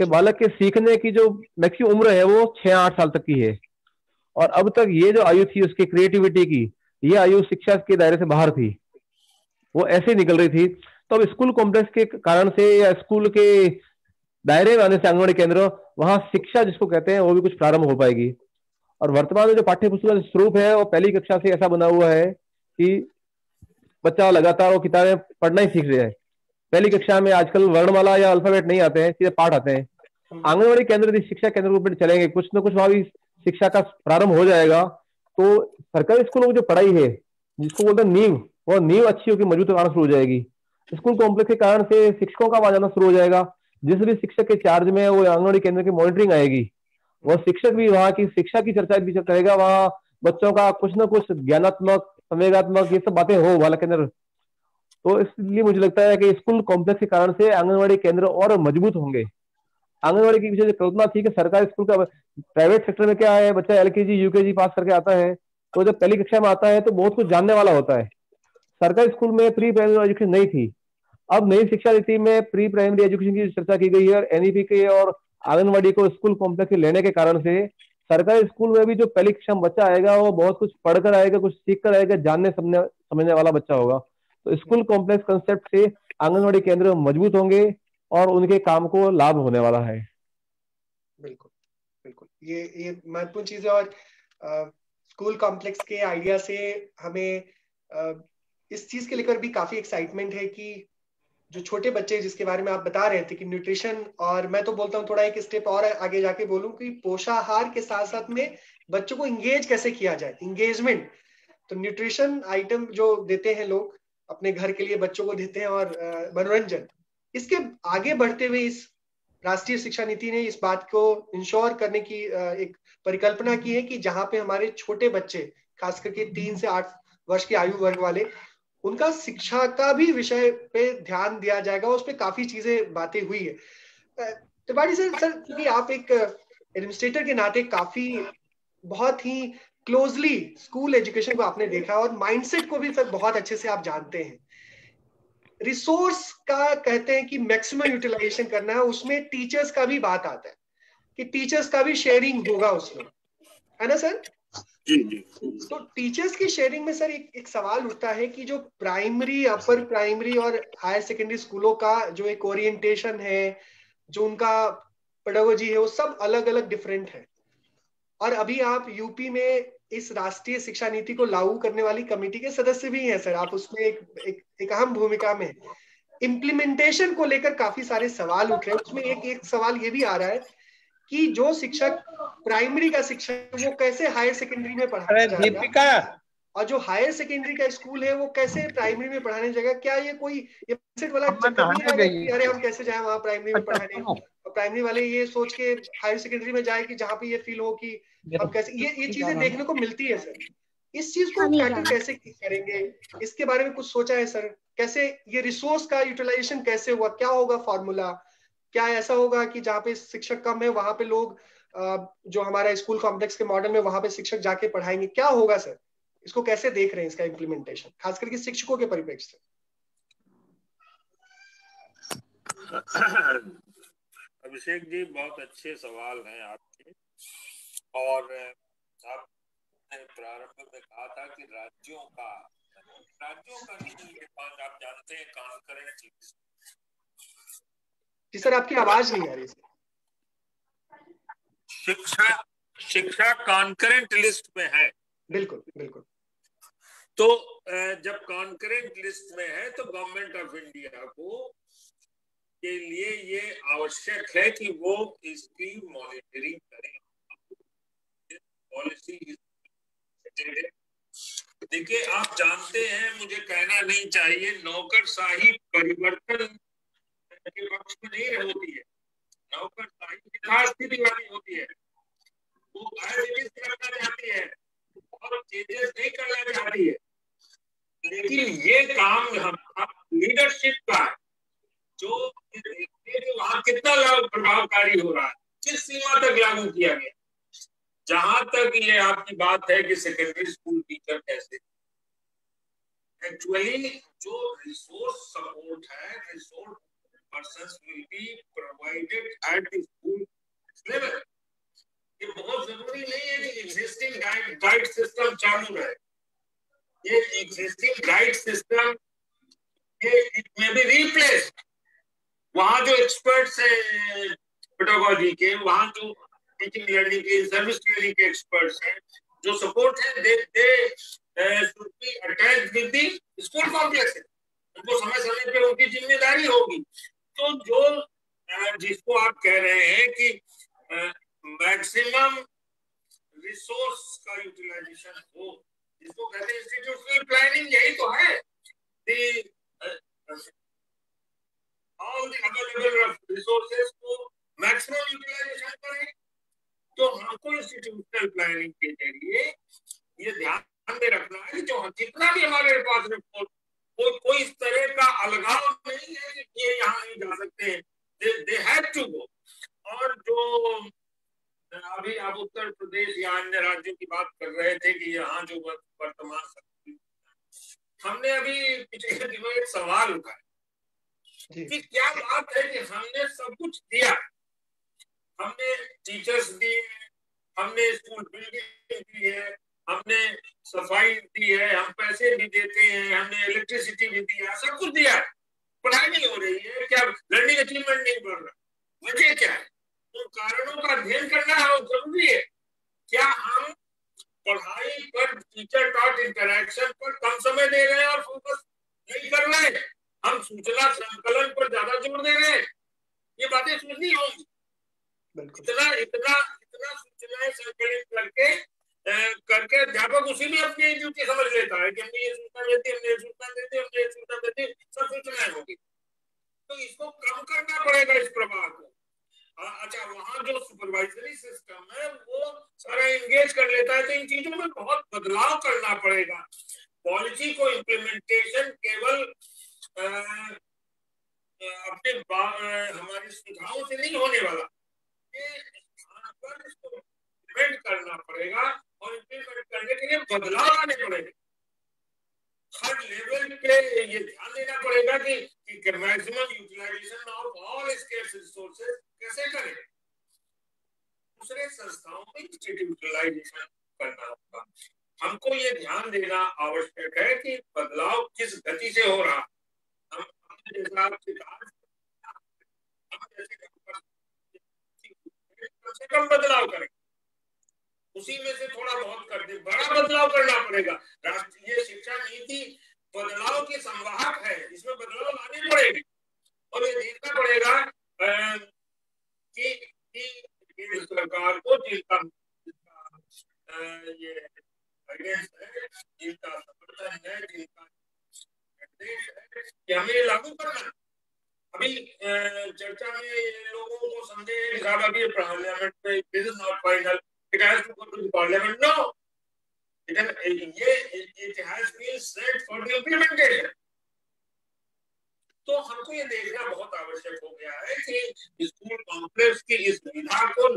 कि बालक के सीखने की जो मैक्सिमम उम्र है वो छह आठ साल तक की है। और अब तक ये जो आयु थी उसकी क्रिएटिविटी की, ये आयु शिक्षा के दायरे से बाहर थी। वो ऐसे निकल रही थी। तो अब स्कूल कॉम्प्लेक्स के कारण से या स्कूल के दायरे में आने से आंगनबाड़ी केंद्र, वहाँ शिक्षा जिसको कहते हैं, वो भी कुछ प्रारंभ हो पाएगी। और वर्तमान में जो पाठ्य पुस्तक का स्वरूप है, वो पहली कक्षा से ऐसा बना हुआ है कि बच्चा लगातार वो किताबें पढ़ना ही सीख रहा है। पहली कक्षा में आजकल वर्णमाला या अल्फ़ाबेट नहीं आते हैं सीधे पाठ आते हैं। आंगनबाड़ी केंद्र शिक्षा केंद्र रूप में चलेंगे, कुछ ना कुछ वहाँ भी शिक्षा का प्रारंभ हो जाएगा। तो सरकारी स्कूलों में जो पढ़ाई है, जिसको बोलते हैं नींव वो नींव अच्छी होगी मज़बूत आना शुरू हो जाएगी। स्कूल कॉम्प्लेक्स के कारण से शिक्षकों का आवाज़ आना शुरू हो जाएगा। जिस भी शिक्षक के चार्ज में वो आंगनबाड़ी केंद्र की मॉनिटरिंग आएगी वो शिक्षक भी वहाँ की शिक्षा की चर्चा भी करेगा, वहाँ बच्चों का कुछ ना कुछ ज्ञानात्मक, संवेगात्मक ये सब बातें हो बालक केंद्र तो इसलिए मुझे लगता है कि स्कूल कॉम्प्लेक्स के कारण से आंगनबाड़ी केंद्र और मज़बूत होंगे। आंगनबाड़ी की पीछे कल्पना थी कि सरकारी स्कूल का प्राइवेट सेक्टर में क्या है, बच्चा एल एलकेजी, यूकेजी पास करके आता है तो जब पहली कक्षा में आता है तो बहुत कुछ जानने वाला होता है। सरकारी स्कूल में प्री प्राइमरी एजुकेशन नहीं थी। अब नई शिक्षा नीति में प्री प्राइमरी एजुकेशन की चर्चा की गई है और एनईपी के और आंगनबाड़ी को स्कूल कॉम्प्लेक्स लेने के कारण से सरकारी स्कूल में भी जो पहली कक्षा में बच्चा आएगा, वो बहुत कुछ पढ़कर आएगा, कुछ सीख कर आएगा, जानने, समझने समझने वाला बच्चा होगा। तो स्कूल कॉम्प्लेक्स कंसेप्ट से आंगनबाड़ी केंद्र मज़बूत होंगे। और उनके काम को लाभ होने वाला है। बिल्कुल बिल्कुल। ये ये महत्वपूर्ण चीज़ है और स्कूल कॉम्प्लेक्स के आइडिया से हमें आ, इस चीज़ के लेकर भी काफ़ी एक्साइटमेंट है कि जो छोटे बच्चे जिसके बारे में आप बता रहे थे कि न्यूट्रिशन और मैं तो बोलता हूँ थोड़ा एक स्टेप और आगे जाके बोलूँ कि पोषाहार के साथ साथ में बच्चों को इंगेज कैसे किया जाए? इंगेजमेंट तो न्यूट्रिशन आइटम जो देते हैं लोग अपने घर के लिए बच्चों को देते हैं और मनोरंजन। इसके आगे बढ़ते हुए इस राष्ट्रीय शिक्षा नीति ने इस बात को इंश्योर करने की एक परिकल्पना की है कि जहाँ पे हमारे छोटे बच्चे, खास करके तीन से आठ वर्ष की आयु वर्ग वाले, उनका शिक्षा का भी विषय पे ध्यान दिया जाएगा। उस पर काफ़ी चीज़ें, बातें हुई है। त्रिपाठी सर सर, क्योंकि आप एक एडमिनिस्ट्रेटर के नाते काफ़ी बहुत ही क्लोजली स्कूल एजुकेशन को आपने देखा और माइंडसेट को भी सर बहुत अच्छे से आप जानते हैं। रिसोर्स का कहते हैं कि मैक्सिमम यूटिलाइजेशन करना है उसमें टीचर्स का भी बात आता है कि टीचर्स का भी शेयरिंग होगा उसमें। है ना सर जी जी। तो टीचर्स की शेयरिंग में सर एक, एक सवाल उठता है कि जो प्राइमरी अपर प्राइमरी और हायर सेकेंडरी स्कूलों का जो एक ओरिएंटेशन है जो उनका पेडागोजी है वो सब अलग अलग डिफरेंट है। और अभी आप यूपी में इस राष्ट्रीय शिक्षा नीति को लागू करने वाली कमेटी के सदस्य भी हैं सर। आप उसमें एक एक, एक अहम भूमिका में इम्प्लीमेंटेशन को लेकर काफ़ी सारे सवाल उठ रहे हैं। उसमें एक एक सवाल ये भी आ रहा है कि जो शिक्षक प्राइमरी का शिक्षक वो कैसे हायर सेकेंडरी में पढ़ा दीपिका और जो हायर सेकेंडरी का स्कूल है वो कैसे प्राइमरी में पढ़ाने जाएगा क्या ये कोई ये वाला अरे हम कैसे जाए वहाँ प्राइमरी में अच्छा, पढ़ाने? प्राइमरी वाले ये सोच के हायर सेकेंडरी में जाए कि जहाँ पे ये फील हो कि अब कैसे ये ये चीज़ें देखने को मिलती है सर इस चीज़ को टैकल कैसे करेंगे? इसके बारे में कुछ सोचा है सर कैसे ये रिसोर्स का यूटिलाइजेशन कैसे हुआ? क्या होगा फॉर्मूला क्या ऐसा होगा कि जहाँ पे शिक्षक कम है वहाँ पे लोग जो हमारा स्कूल कॉम्प्लेक्स के मॉडल में वहाँ पे शिक्षक जाके पढ़ाएँगे? क्या होगा सर इसको कैसे देख रहे हैं इसका इम्प्लीमेंटेशन खास करके शिक्षकों के परिप्रेक्ष्य से। अभिषेक जी बहुत अच्छे सवाल हैं आपके। और आपने प्रारंभ में कहा था कि राज्यों का राज्यों का नहीं आप जानते हैं काम कॉन्करेंट जी सर आपकी आवाज़ नहीं आ रही शिक्षा शिक्षा कॉन्करेंट लिस्ट में है। बिल्कुल बिल्कुल। तो जब कॉन्करेंट लिस्ट में है तो गवर्नमेंट ऑफ़ इंडिया को के लिए ये आवश्यक है कि वो इसकी मॉनिटरिंग करें। पॉलिसी देखिए, आप जानते हैं, मुझे कहना नहीं चाहिए नौकरशाही परिवर्तन के पक्ष में नहीं होती है। नौकरशाही वाली होती है। वो करना चाहती है? और चेंजेस नहीं करना चाहती है। लेकिन ये काम हम लीडरशिप का है। जो वहाँ कितना प्रभावकारी हो रहा है, किस सीमा तक लागू किया गया जहाँ तक ये आपकी बात है कि सेकेंडरी स्कूल टीचर कैसे। एक्चुअली जो रिसोर्स सपोर्ट है resource will be provided at the school level ये बहुत ज़रूरी नहीं है कि एग्जिस्टिंग गाइड गाइड सिस्टम चालू रहे। ये एग्जिस्टिंग गाइड सिस्टम ये इट मे बी रिप्लेस्ड वहाँ जो एक्सपर्ट्स हैं पेडागोजी के, वहाँ जो टीचिंग लर्निंग के सर्विस ट्रेनिंग के एक्सपर्ट्स हैं, जो सपोर्ट है they they should be attached with the school complex उनको समय समय पे उनकी ज़िम्मेदारी होगी। तो जो जिसको आप कह रहे हैं कि मैक्सिमम रिसोर्स का यूटिलाइजेशन हो। जिसको कहते हैं इंस्टीट्यूशनल प्लानिंग यही तो है। Resources को करें तो हमको इंस्टीट्यूशनल प्लानिंग के ज़रिए ये ध्यान में रखना है जो जितना भी हमारे पास कोई इस तरह का अलगाव नहीं है कि ये यहाँ नहीं जा सकते हैं दे हैव टू गो और जो अभी आप उत्तर प्रदेश या अन्य राज्यों की बात कर रहे थे कि यहाँ जो वर्तमान हमने अभी पिछले दिनों एक सवाल उठाया। कि क्या बात है कि हमने सब कुछ दिया हमने टीचर्स दिए हमने स्कूल बिल्डिंग दी है हमने सफ़ाई दी है हम पैसे भी देते हैं हमने इलेक्ट्रिसिटी भी दिया सब कुछ दिया पढ़ाई नहीं हो रही है क्या लर्निंग अचीवमेंट नहीं बढ़ रहा? वजह क्या है? उन कारणों का अध्ययन करना है ज़रूरी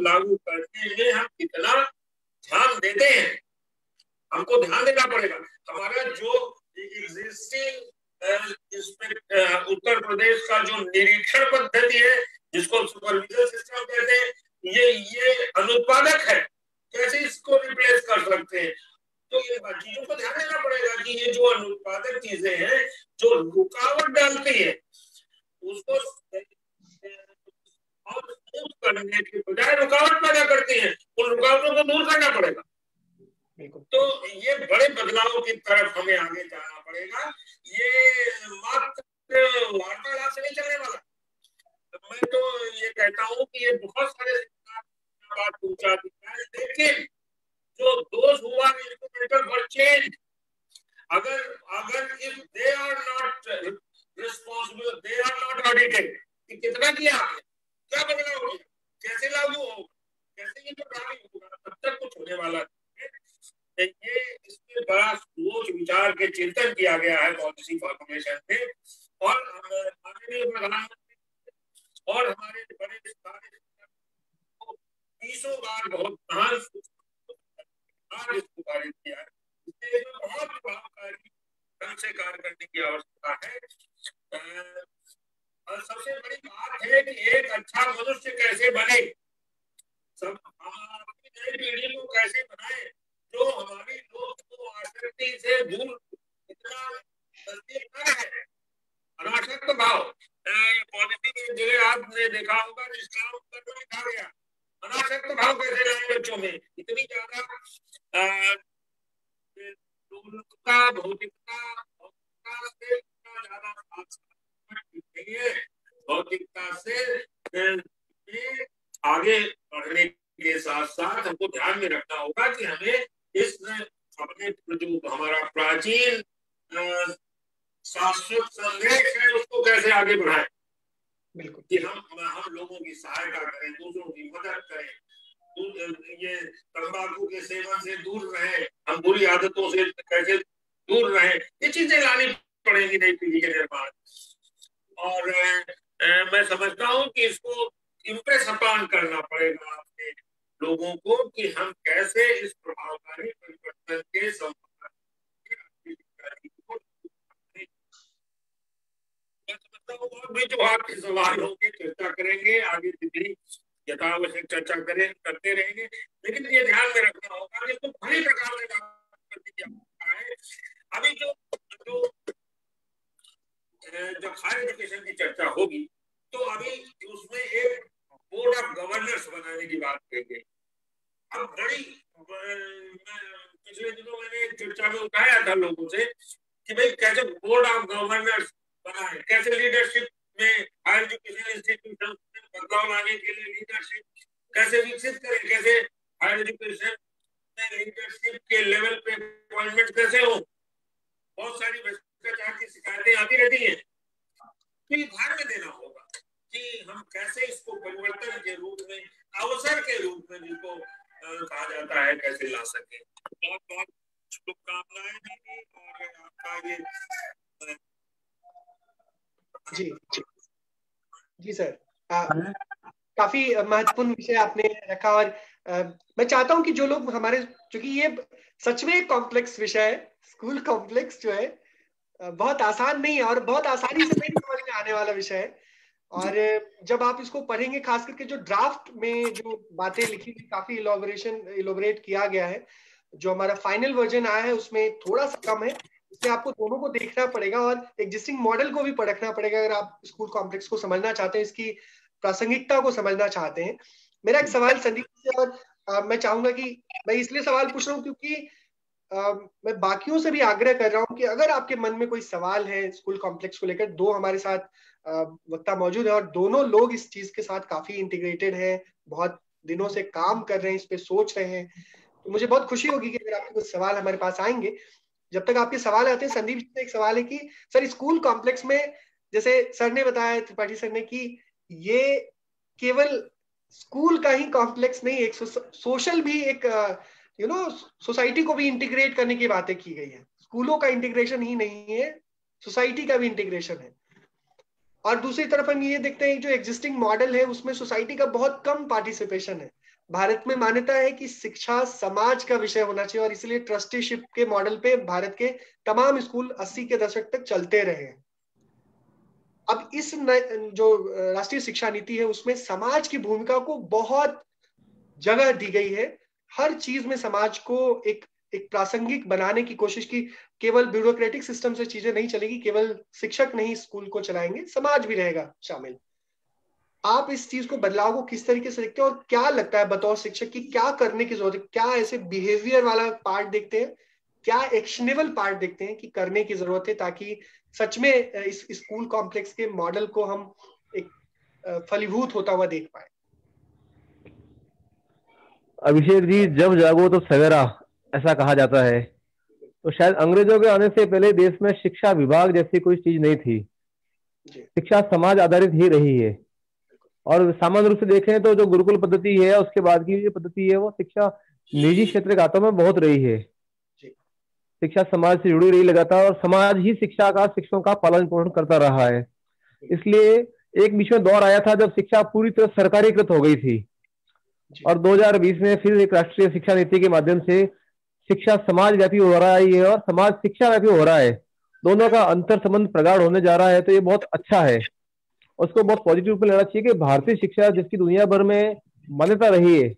लागू करने में हम कितना ध्यान देते हैं। हमको ध्यान देना पड़ेगा। हमारा जो एग्जिस्टिंग उत्तर प्रदेश का जो निरीक्षण पद्धति है, जिसको सुपरविजन सिस्टम कहते हैं, ये ये अनुत्पादक है। कैसे इसको रिप्लेस कर सकते हैं? तो ये चीज़ों को ध्यान देना पड़ेगा कि ये जो अनुत्पादक चीज़ें हैं, जो रुकावट डालती है, उसको और करने के बजाय रुकावट पैदा करती है। उन रुकावटों को दूर करना पड़ेगा। तो ये बड़े बदलावों की तरफ़ हमें आगे जाना पड़ेगा। ये मात्र वार्तालाप से नहीं चलने वाला। मैं तो ये कहता हूँ कि ये बहुत सारे बात पूछा लेकिन जो दोस्त हुआ चेंज। अगर अगर if they are not responsible they are not audited कितना किया क्या बदलाव हो? कैसे लागू होगा कैसे ये प्रभावी होगा तब तक कुछ होने वाला ये इसमें बड़ा सोच, विचार के चिंतन किया गया है पॉलिसी फॉर्मुलेशन में और माननीय प्रधानमंत्री और हमारे बड़े सारे बीसों बार बहुत महान इसको पारित किया है। इसलिए बहुत प्रभावकारी ढंग से कार्य करने की आवश्यकता है। और सबसे बड़ी बात है कि एक अच्छा मनुष्य कैसे बने? सब हमारी नई पीढ़ी को कैसे बनाए? जो हमारी को आसक्ति से दूर इतना भाव। जगह आपने देखा होगा लिखा गया। अनाशक्त भाव कैसे बच्चों में? इतनी ज़्यादा भौतिकता भौतिकता से ज़्यादा भौतिकता से आगे बढ़ने के साथ साथ हमको ध्यान में रखना होगा कि हमें इस अपने जो हमारा प्राचीन शाश्वत संदेश है उसको कैसे आगे बढ़ाए बिल्कुल कि हम हम लोगों की सहायता करें, दूसरों की मदद करें ये तंबाकू के सेवन से दूर रहे, हम बुरी आदतों से कैसे दूर रहे, ये चीज़ें लानी पड़ेगी नई पीढ़ी के निर्माण। और मैं समझता हूँ कि इसको इम्प्रेस अपान करना पड़ेगा आपके लोगों को कि हम कैसे इस प्रभावकारी परिवर्तन के और भी जो आपके सवाल होंगे चर्चा करेंगे, आगे भी यथावश्यक चर्चा करें। महत्वपूर्ण विषय आपने रखा और आ, मैं चाहता हूँ कि जो लोग हमारे क्योंकि ये सच में कॉम्प्लेक्स विषय है स्कूल कॉम्प्लेक्स जो है बहुत आसान नहीं है और बहुत आसानी से नहीं समझ में आने वाला विषय है। और जब आप इसको पढ़ेंगे खास करके जो ड्राफ्ट में जो बातें लिखी हुई काफ़ी इलोबरेशन इलोबरेट किया गया है जो हमारा फाइनल वर्जन आया है उसमें थोड़ा सा कम है इसमें आपको दोनों को देखना पड़ेगा और एग्जिस्टिंग मॉडल को भी परखना पड़ेगा अगर आप स्कूल कॉम्प्लेक्स को समझना चाहते हैं। इसकी प्रासंगिकता को समझना चाहते हैं। मेरा एक सवाल संदीप से और आ, मैं चाहूँगा कि मैं इसलिए सवाल पूछ रहा हूँ क्योंकि आ, मैं बाकियों से भी आग्रह कर रहा हूँ कि अगर आपके मन में कोई सवाल है स्कूल कॉम्प्लेक्स को लेकर दो हमारे साथ वक्ता मौजूद है और दोनों लोग इस चीज़ के साथ काफ़ी इंटीग्रेटेड है बहुत दिनों से काम कर रहे हैं इस पे सोच रहे हैं। तो मुझे बहुत खुशी होगी कि अगर आपके कुछ सवाल हमारे पास आएँगे। जब तक आपके सवाल आते हैं संदीप जी से एक सवाल है कि सर स्कूल कॉम्प्लेक्स में जैसे सर ने बताया त्रिपाठी सर ने कि ये केवल स्कूल का ही कॉम्प्लेक्स नहीं, एक सोशल भी एक यू नो सोसाइटी को भी इंटीग्रेट करने की बातें की गई है। स्कूलों का इंटीग्रेशन ही नहीं है सोसाइटी का भी इंटीग्रेशन है। और दूसरी तरफ़ हम ये देखते हैं, जो एग्जिस्टिंग मॉडल है, उसमें सोसाइटी का बहुत कम पार्टिसिपेशन है। भारत में मान्यता है कि शिक्षा समाज का विषय होना चाहिए, और इसलिए ट्रस्टीशिप के मॉडल पे भारत के तमाम स्कूल 80 के दशक तक चलते रहे अब इस जो राष्ट्रीय शिक्षा नीति है, उसमें समाज की भूमिका को बहुत जगह दी गई है। हर चीज़ में समाज को एक एक प्रासंगिक बनाने की कोशिश की। केवल ब्यूरोक्रेटिक सिस्टम से चीज़ें नहीं चलेगी, केवल शिक्षक नहीं स्कूल को चलाएँगे, समाज भी रहेगा शामिल। आप इस चीज़ को बदलाव को किस तरीके से देखते हैं और क्या लगता है बतौर शिक्षक की क्या करने की ज़रूरत है? क्या ऐसे बिहेवियर वाला पार्ट देखते हैं? क्या एक्शनेबल पार्ट देखते हैं कि करने की ज़रूरत है ताकि सच में इस स्कूल कॉम्प्लेक्स के मॉडल को हम एक फलीभूत होता हुआ देख पाए। अभिषेक जी जब जागो तो सवेरा ऐसा कहा जाता है। तो शायद अंग्रेज़ों के आने से पहले देश में शिक्षा विभाग जैसी कोई चीज़ नहीं थी। शिक्षा समाज आधारित ही रही है। और सामान्य रूप से देखें तो जो गुरुकुल पद्धति है उसके बाद की जो पद्धति है वो शिक्षा निजी क्षेत्र के हाथों में बहुत रही है। शिक्षा समाज से जुड़ी रही लगातार और समाज ही शिक्षा का शिक्षकों का पालन पोषण करता रहा है। इसलिए एक बीच में दौर आया था जब शिक्षा पूरी तरह सरकारीकृत हो गई थी। और 2020 में फिर एक राष्ट्रीय शिक्षा नीति के माध्यम से शिक्षा समाज व्यापी हो रहा है और समाज शिक्षा व्यापी हो रहा है। दोनों का अंतर संबंध प्रगाढ़ होने जा रहा है तो ये बहुत अच्छा है। उसको बहुत पॉजिटिव रूप में लेना चाहिए कि भारतीय शिक्षा जिसकी दुनिया भर में मान्यता रही है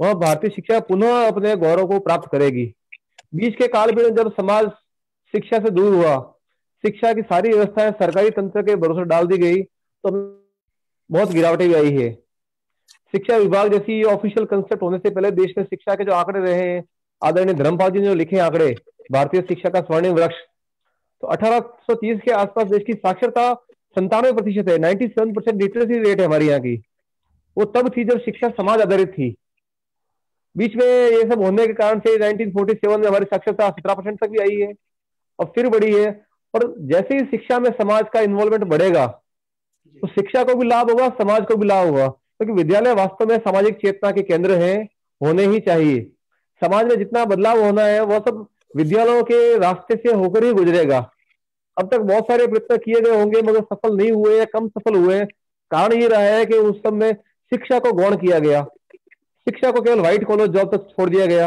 वह भारतीय शिक्षा पुनः अपने गौरव को प्राप्त करेगी। बीच के काल में जब समाज शिक्षा से दूर हुआ, शिक्षा की सारी व्यवस्थाएँ सरकारी तंत्र के भरोसे डाल दी गई तो बहुत गिरावटें भी आई है। शिक्षा विभाग जैसी ऑफिशियल कंसेप्ट होने से पहले देश में शिक्षा के जो आंकड़े रहे हैं, आदरणीय धर्मपाल जी ने जो लिखे आंकड़े, भारतीय शिक्षा का स्वर्णिम वृक्ष तो 1830 के आसपास देश की साक्षरता संतानवे प्रतिशत है ninety seven percent literacy rate है हमारे यहाँ की। वो तब थी जब शिक्षा समाज आधारित थी। बीच में ये सब होने के कारण से 1947 में हमारी साक्षरता सत्रह परसेंट तक भी आई है और फिर बढ़ी है। और जैसे ही शिक्षा में समाज का इन्वॉल्वमेंट बढ़ेगा तो शिक्षा को भी लाभ होगा, समाज को भी लाभ होगा। क्योंकि तो विद्यालय वास्तव में सामाजिक चेतना के केंद्र है, होने ही चाहिए। समाज में जितना बदलाव होना है वह सब विद्यालयों के रास्ते से होकर ही गुजरेगा। अब तक बहुत सारे प्रयत्न किए गए होंगे, मगर सफल नहीं हुए या कम सफल हुए। कारण ये रहा है कि उस में शिक्षा को गौण किया गया। शिक्षा को केवल व्हाइट कॉलर जॉब तक छोड़ दिया गया।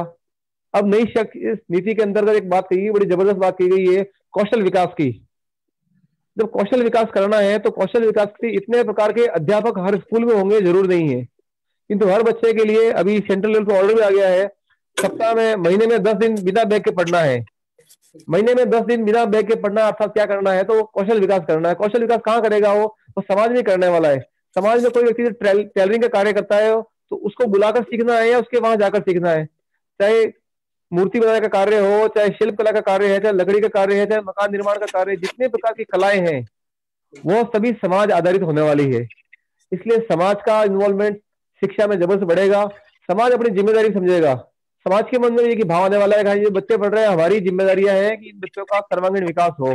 अब नई इस नीति के अंतर्गत एक बात कही, बड़ी ज़बरदस्त बात की गई है कौशल विकास की। जब कौशल विकास करना है तो कौशल विकास के इतने प्रकार के अध्यापक हर स्कूल में होंगे, ज़रूर नहीं है। किंतु हर बच्चे के लिए अभी सेंट्रल लेवल पर ऑर्डर भी आ गया है, सप्ताह में, महीने में दस दिन बिना बैग के पढ़ना है। महीने में दस दिन बिना बैग के पढ़ना, अर्थात क्या करना है तो कौशल विकास करना है। कौशल विकास कहाँ करेगा वो? तो समाज में करने वाला है। समाज में कोई व्यक्ति टेलरिंग का कार्य करता है तो उसको बुलाकर सीखना है या उसके वहाँ जाकर सीखना है? चाहे मूर्ति बनाने का कार्य हो, चाहे शिल्प कला का कार्य है, चाहे लकड़ी का कार्य है, चाहे मकान निर्माण का कार्य जितने प्रकार की कलाएँ हैं, वो सभी समाज आधारित होने वाली है। इसलिए समाज का इन्वॉल्वमेंट शिक्षा में ज़बरदस्त बढ़ेगा। समाज अपनी ज़िम्मेदारी समझेगा। समाज के मन में ये भाव आने वाला है जो बच्चे पढ़ रहे हैं, हमारी जिम्मेदारियाँ हैं कि इन बच्चों का सर्वांगीण विकास हो।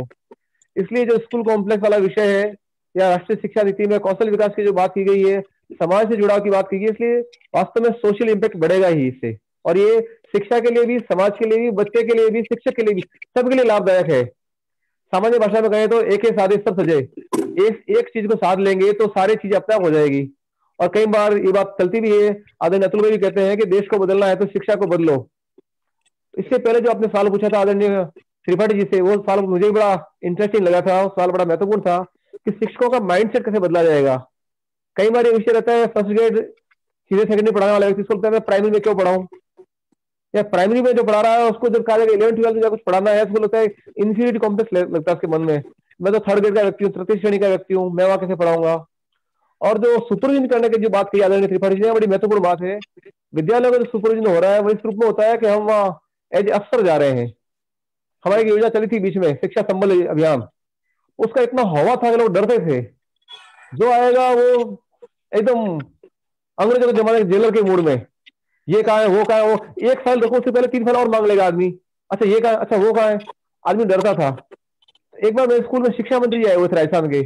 इसलिए जो स्कूल कॉम्प्लेक्स वाला विषय है, या राष्ट्रीय शिक्षा नीति में कौशल विकास की जो बात की गई है समाज से जुड़ाव की बात की इसलिए वास्तव में सोशल इम्पैक्ट बढ़ेगा ही इससे। और ये शिक्षा के लिए भी, समाज के लिए भी, बच्चे के लिए भी, शिक्षक के लिए भी, सबके लिए लाभदायक है। सामान्य भाषा में कहें तो एक ही साथ सब सजे। एक एक चीज़ को साथ लेंगे तो सारी चीज़ अपने आप हो जाएगी। और कई बार ये बात चलती भी है, आदरणीय अतुल भाई भी कहते हैं कि देश को बदलना है तो शिक्षा को बदलो। इससे पहले जो आपने सवाल पूछा था आदरणीय त्रिपाठी जी से, वो सवाल मुझे बड़ा इंटरेस्टिंग लगा था सवाल बड़ा महत्वपूर्ण था कि शिक्षकों का माइंडसेट कैसे बदला जाएगा। कई बार ये विषय रहता है फ़र्स्ट ग्रेड सीधे सेकेंडरी पढ़ाने वाला व्यक्ति सोचता है, मैं प्राइमरी में क्यों पढ़ाऊं? या प्राइमरी में जो पढ़ा रहा है, उसको जब कहा जाएगा इलेवन ट्वेल्थ में कुछ पढ़ाना है, उसको लगता है इन्फीरियरिटी कॉम्प्लेक्स लगता है उसके मन में। मैं तो थर्ड ग्रेड का व्यक्ति हूँ, तृतीय श्रेणी का व्यक्ति हूँ, मैं वहाँ कैसे पढ़ाऊँगा? और जो सुपरविजन करने की जो बात की आदरणीय त्रिपाठी जी बड़ी महत्वपूर्ण बात है। विद्यालय में जो सुपरविजन हो रहा है, वो इस रूप में होता है कि हम वहाँ एज अफसर जा रहे हैं। हमारी एक योजना चली थी बीच में, शिक्षा संबल अभियान। उसका इतना हवा था कि लोग डरते थे। जो आएगा वो एकदम अंग्रेज़ों के जमाने के जेलर के मूड में। ये कहा है, वो कहा है, वो एक साल रखो उससे पहले तीन साल और मांग लेगा आदमी। अच्छा ये कहा अच्छा वो कहा है? आदमी डरता था। एक बार मेरे स्कूल में शिक्षा मंत्री आए हुए थे राजस्थान के।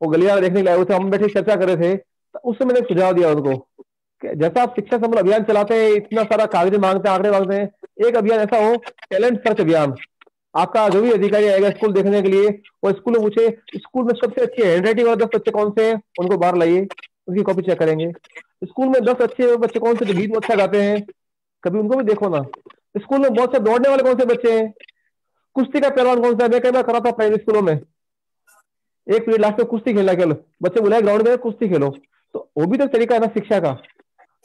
वो गलिया देखने के लिए आए हुए थे, हम बैठे चर्चा कर रहे थे। तो उससे मैंने सुझाव दिया उनको जैसा आप शिक्षा संबंध अभियान चलाते हैं, इतना सारा कागज़ मांगते हैं, आंकड़े मांगते हैं, एक अभियान ऐसा हो टैलेंट सर्च अभियान। आपका जो भी अधिकारी आएगा स्कूल देखने के लिए वो स्कूल में पूछे, स्कूल में सबसे अच्छे हैंड राइटिंग वाले दस बच्चे कौन से हैं, उनको बाहर लाइए, उनकी कॉपी चेक करेंगे। स्कूल में दस अच्छे बच्चे कौन से जो गीत अच्छा गाते हैं, कभी उनको भी देखो ना। स्कूल में बहुत से दौड़ने वाले कौन से बच्चे हैं, कुश्ती का पहलवान कौन सा है? मैं कई बार करा था प्राइवेट स्कूलों में। एक पीरियड लास्ट में कुश्ती खेलना खेलो बच्चे बुलाए ग्राउंड में कुश्ती खेलो। तो वो भी तो तरीका है ना, शिक्षा का।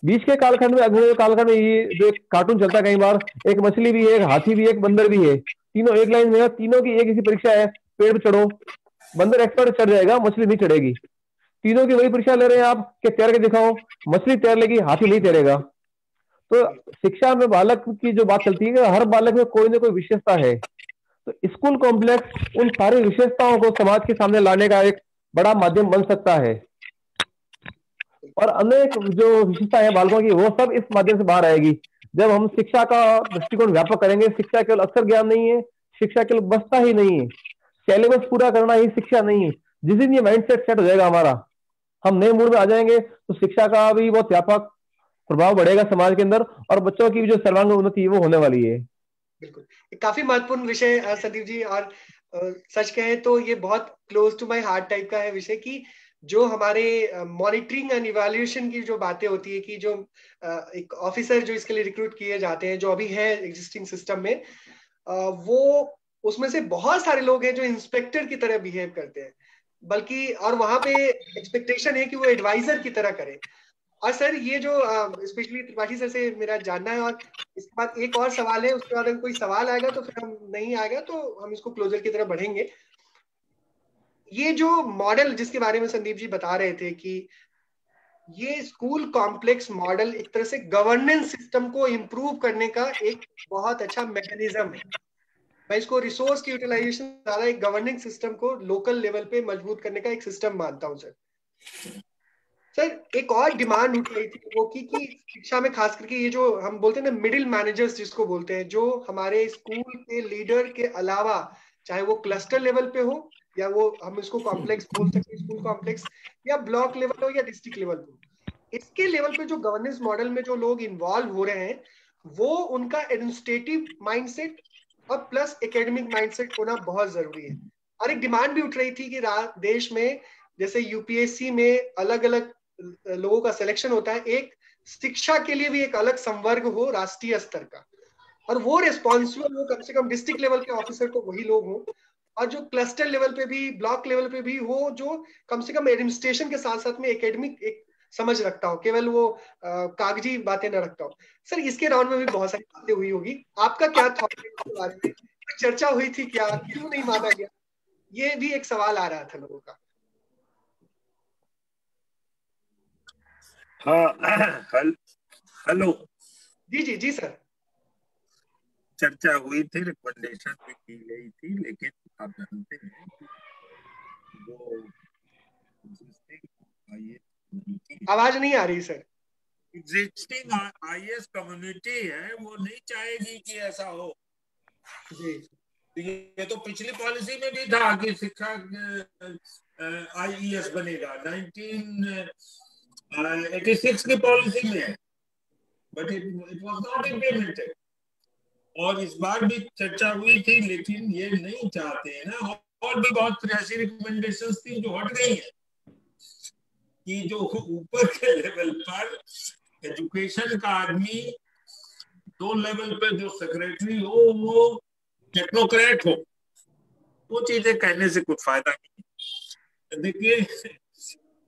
बीच के कालखंड में अगले कालखंड में ये जो कार्टून चलता है कई बार, एक मछली भी है, एक हाथी भी है, एक बंदर भी है। तीनों, एक लाइन में तीनों की एक ऐसी परीक्षा है, पेड़ चढ़ो। बंदर एक्सपर्ट चढ़ जाएगा, मछली नहीं चढ़ेगी। तीनों की वही परीक्षा ले रहे हैं आप, कि तैर के दिखाओ। मछली तैर लेगी, हाथी नहीं तैरेगा। तो शिक्षा में बालक की जो बात चलती है हर बालक में कोई ना कोई विशेषता है। तो स्कूल कॉम्प्लेक्स उन सारी विशेषताओं को समाज के सामने लाने का एक बड़ा माध्यम बन सकता है। और अनेक जो विशेषता है बालकों की, वो सब इस माध्यम से बाहर आएगी। जब हम शिक्षा का दृष्टिकोण व्यापक करेंगे, शिक्षा केवल अक्षर ज्ञान नहीं है, शिक्षा केवल बसता ही नहीं है। सिलेबस पूरा करना ही शिक्षा नहीं है। जिस दिन ये माइंड सेट सेट हो जाएगा हमारा, हम नए मूड में आ जाएँगे तो शिक्षा का भी बहुत व्यापक प्रभाव बढ़ेगा समाज के अंदर और बच्चों की जो सर्वांग उन्नति है, वो होने वाली है। बिल्कुल। काफ़ी महत्वपूर्ण विषय संदीप जी, और सच कहें तो ये बहुत close to my heart type का है विषय कि जो हमारे मॉनिटरिंग एंड इवेल्युएशन की जो बातें होती है कि जो एक ऑफिसर जो इसके लिए रिक्रूट किए जाते हैं, जो अभी है एग्जिस्टिंग सिस्टम में वो उसमें से बहुत सारे लोग हैं जो इंस्पेक्टर की तरह बिहेव करते हैं। बल्कि, और वहाँ पे एक्सपेक्टेशन है कि वो एडवाइजर की तरह करें। और सर, ये जो स्पेशली त्रिपाठी सर से मेरा जानना है, और इसके बाद एक और सवाल है, उसके बाद अगर कोई सवाल आएगा तो फिर हम नहीं आएगा तो हम इसको क्लोजर की तरह बढ़ेंगे। ये जो मॉडल जिसके बारे में संदीप जी बता रहे थे कि ये स्कूल कॉम्प्लेक्स मॉडल एक तरह से गवर्नेंस सिस्टम को इम्प्रूव करने का एक बहुत अच्छा मैकेनिज्म है। मैं इसको रिसोर्स की यूटिलाइजेशन ज़्यादा एक गवर्निंग सिस्टम को लोकल लेवल पे मज़बूत करने का एक सिस्टम मानता हूँ सर सर, एक और डिमांड उठ रही थी वो की कि शिक्षा में खास करके ये जो हम बोलते हैं ना मिडिल मैनेजर्स जिसको बोलते हैं, जो हमारे स्कूल के लीडर के अलावा चाहे वो क्लस्टर लेवल पे हो या वो हम इसको कॉम्प्लेक्स बोल सकते हैं स्कूल कॉम्प्लेक्स या ब्लॉक लेवल हो या डिस्ट्रिक्ट लेवल पे इसके लेवल पे जो गवर्नेंस मॉडल में जो लोग इन्वॉल्व हो रहे हैं, वो उनका एडमिनिस्ट्रेटिव माइंडसेट और प्लस एकेडमिक माइंडसेट होना बहुत ज़रूरी है। और एक डिमांड भी उठ रही थी कि देश में, जैसे यूपीएससी में अलग अलग लोगों का सिलेक्शन होता है, एक शिक्षा के लिए भी एक अलग संवर्ग हो राष्ट्रीय स्तर का। और वो रिस्पॉन्सिबल हो, कम से कम डिस्ट्रिक्ट लेवल के ऑफिसर को वही लोग हो। और जो क्लस्टर लेवल पे भी ब्लॉक लेवल पे भी हो जो कम से कम एडमिनिस्ट्रेशन के साथ साथ में एकेडमिक एक समझ रखता हो केवल वो कागज़ी बातें ना रखता हो। सर इसके राउंड में भी बहुत सारी बातें हुई होगी। आपका क्या थॉट है बारे में? चर्चा हुई थी क्या? क्यों नहीं माना गया? ये भी एक सवाल आ रहा था लोगों का। हाँ हेलो। जी जी जी सर। चर्चा हुई थी रिकमेंडेशन भी की गई थी लेकिन आप जानते हैं जो आवाज़ नहीं आ रही सर एग्जिस्टिंग आईएएस कम्युनिटी है वो नहीं चाहेगी कि ऐसा हो। जी। तो ये तो पिछली पॉलिसी में भी था कि शिक्षा आईईएस बनेगा। 1986 की पॉलिसी में but it it was not implemented और इस बार भी चर्चा हुई थी, लेकिन ये नहीं चाहते हैं ना। और भी बहुत ऐसी रिकमेंडेशन थी जो हट गई है कि जो ऊपर के लेवल पर एजुकेशन का आदमी दो लेवल पे जो सेक्रेटरी हो, वो टेक्नोक्रेट हो, वो चीज़ें कहने से कुछ फ़ायदा नहीं। देखिए,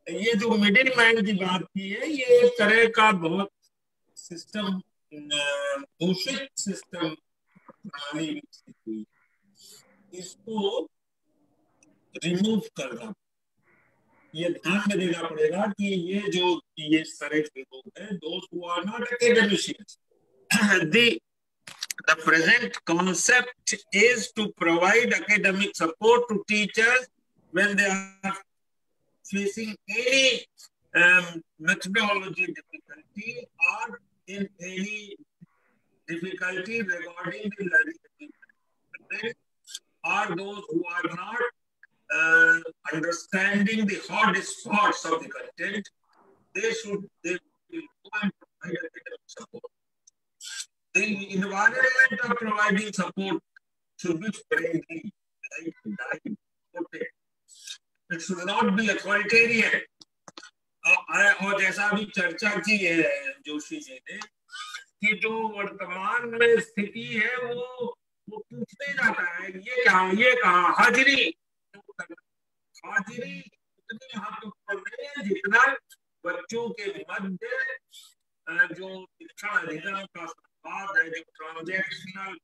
ये जो मिडिल मैन की बात की है, ये एक तरह का बहुत सिस्टम दूषित सिस्टम इसको रिमूव करना ये ध्यान में देना पड़ेगा कि ये जो ये सारे लोग हैं those who not academicians the the present concept is to provide academic support to teachers when they are facing any um, methodology difficulty or in any difficulty regarding the learning are those who are not uh, understanding the hard spots of the content, they should they support. The environment of providing support should be friendly, like, like, It should not be authoritarian. और जैसा अभी चर्चा की है, जोशी जी ने, कि जो वर्तमान में स्थिति है, वो वो पूछते जाता है, ये क्या ये कहा, हाजिरी? हाजिरी उतनी महत्वपूर्ण है जितना बच्चों के मध्य जो शिक्षा अधिगम का संवाद है, जो ट्रांजेक्शनल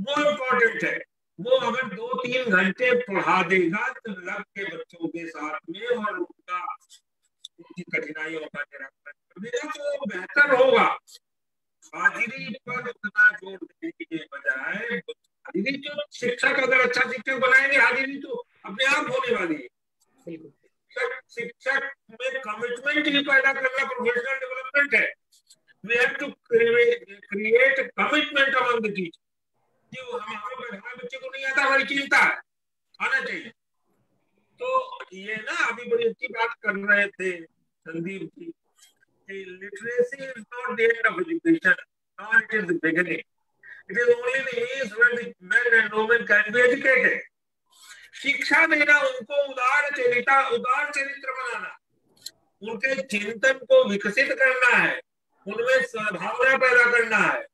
वो इम्पोर्टेंट है। वो अगर दो तीन घंटे पढ़ा देगा तो लग के बच्चों के साथ में और उनका उनकी कठिनाइयों का निराकरण कर देगा तो बेहतर होगा। हाजिरी पर उतना ज़ोर देने के बजाय हाजिरी तो शिक्षक अगर अच्छा शिक्षक बनाएँगे हाजिरी तो अपने आप होने वाली है। शिक्षक में कमिटमेंट ही पैदा करना प्रोफेशनल डेवलपमेंट है। We have to create commitment among teacher जो हमारे हमारे बच्चे को नहीं आता हमारी चिंता है आना चाहिए तो ये ना अभी बड़ी अच्छी बात कर रहे थे संदीप जी of education, nor it is the beginning. It is only the means when the men and women can be educated. शिक्षा देना उनको उदार चरिता उदार चरित्र बनाना उनके चिंतन को विकसित करना है उनमें सद्भावना पैदा करना है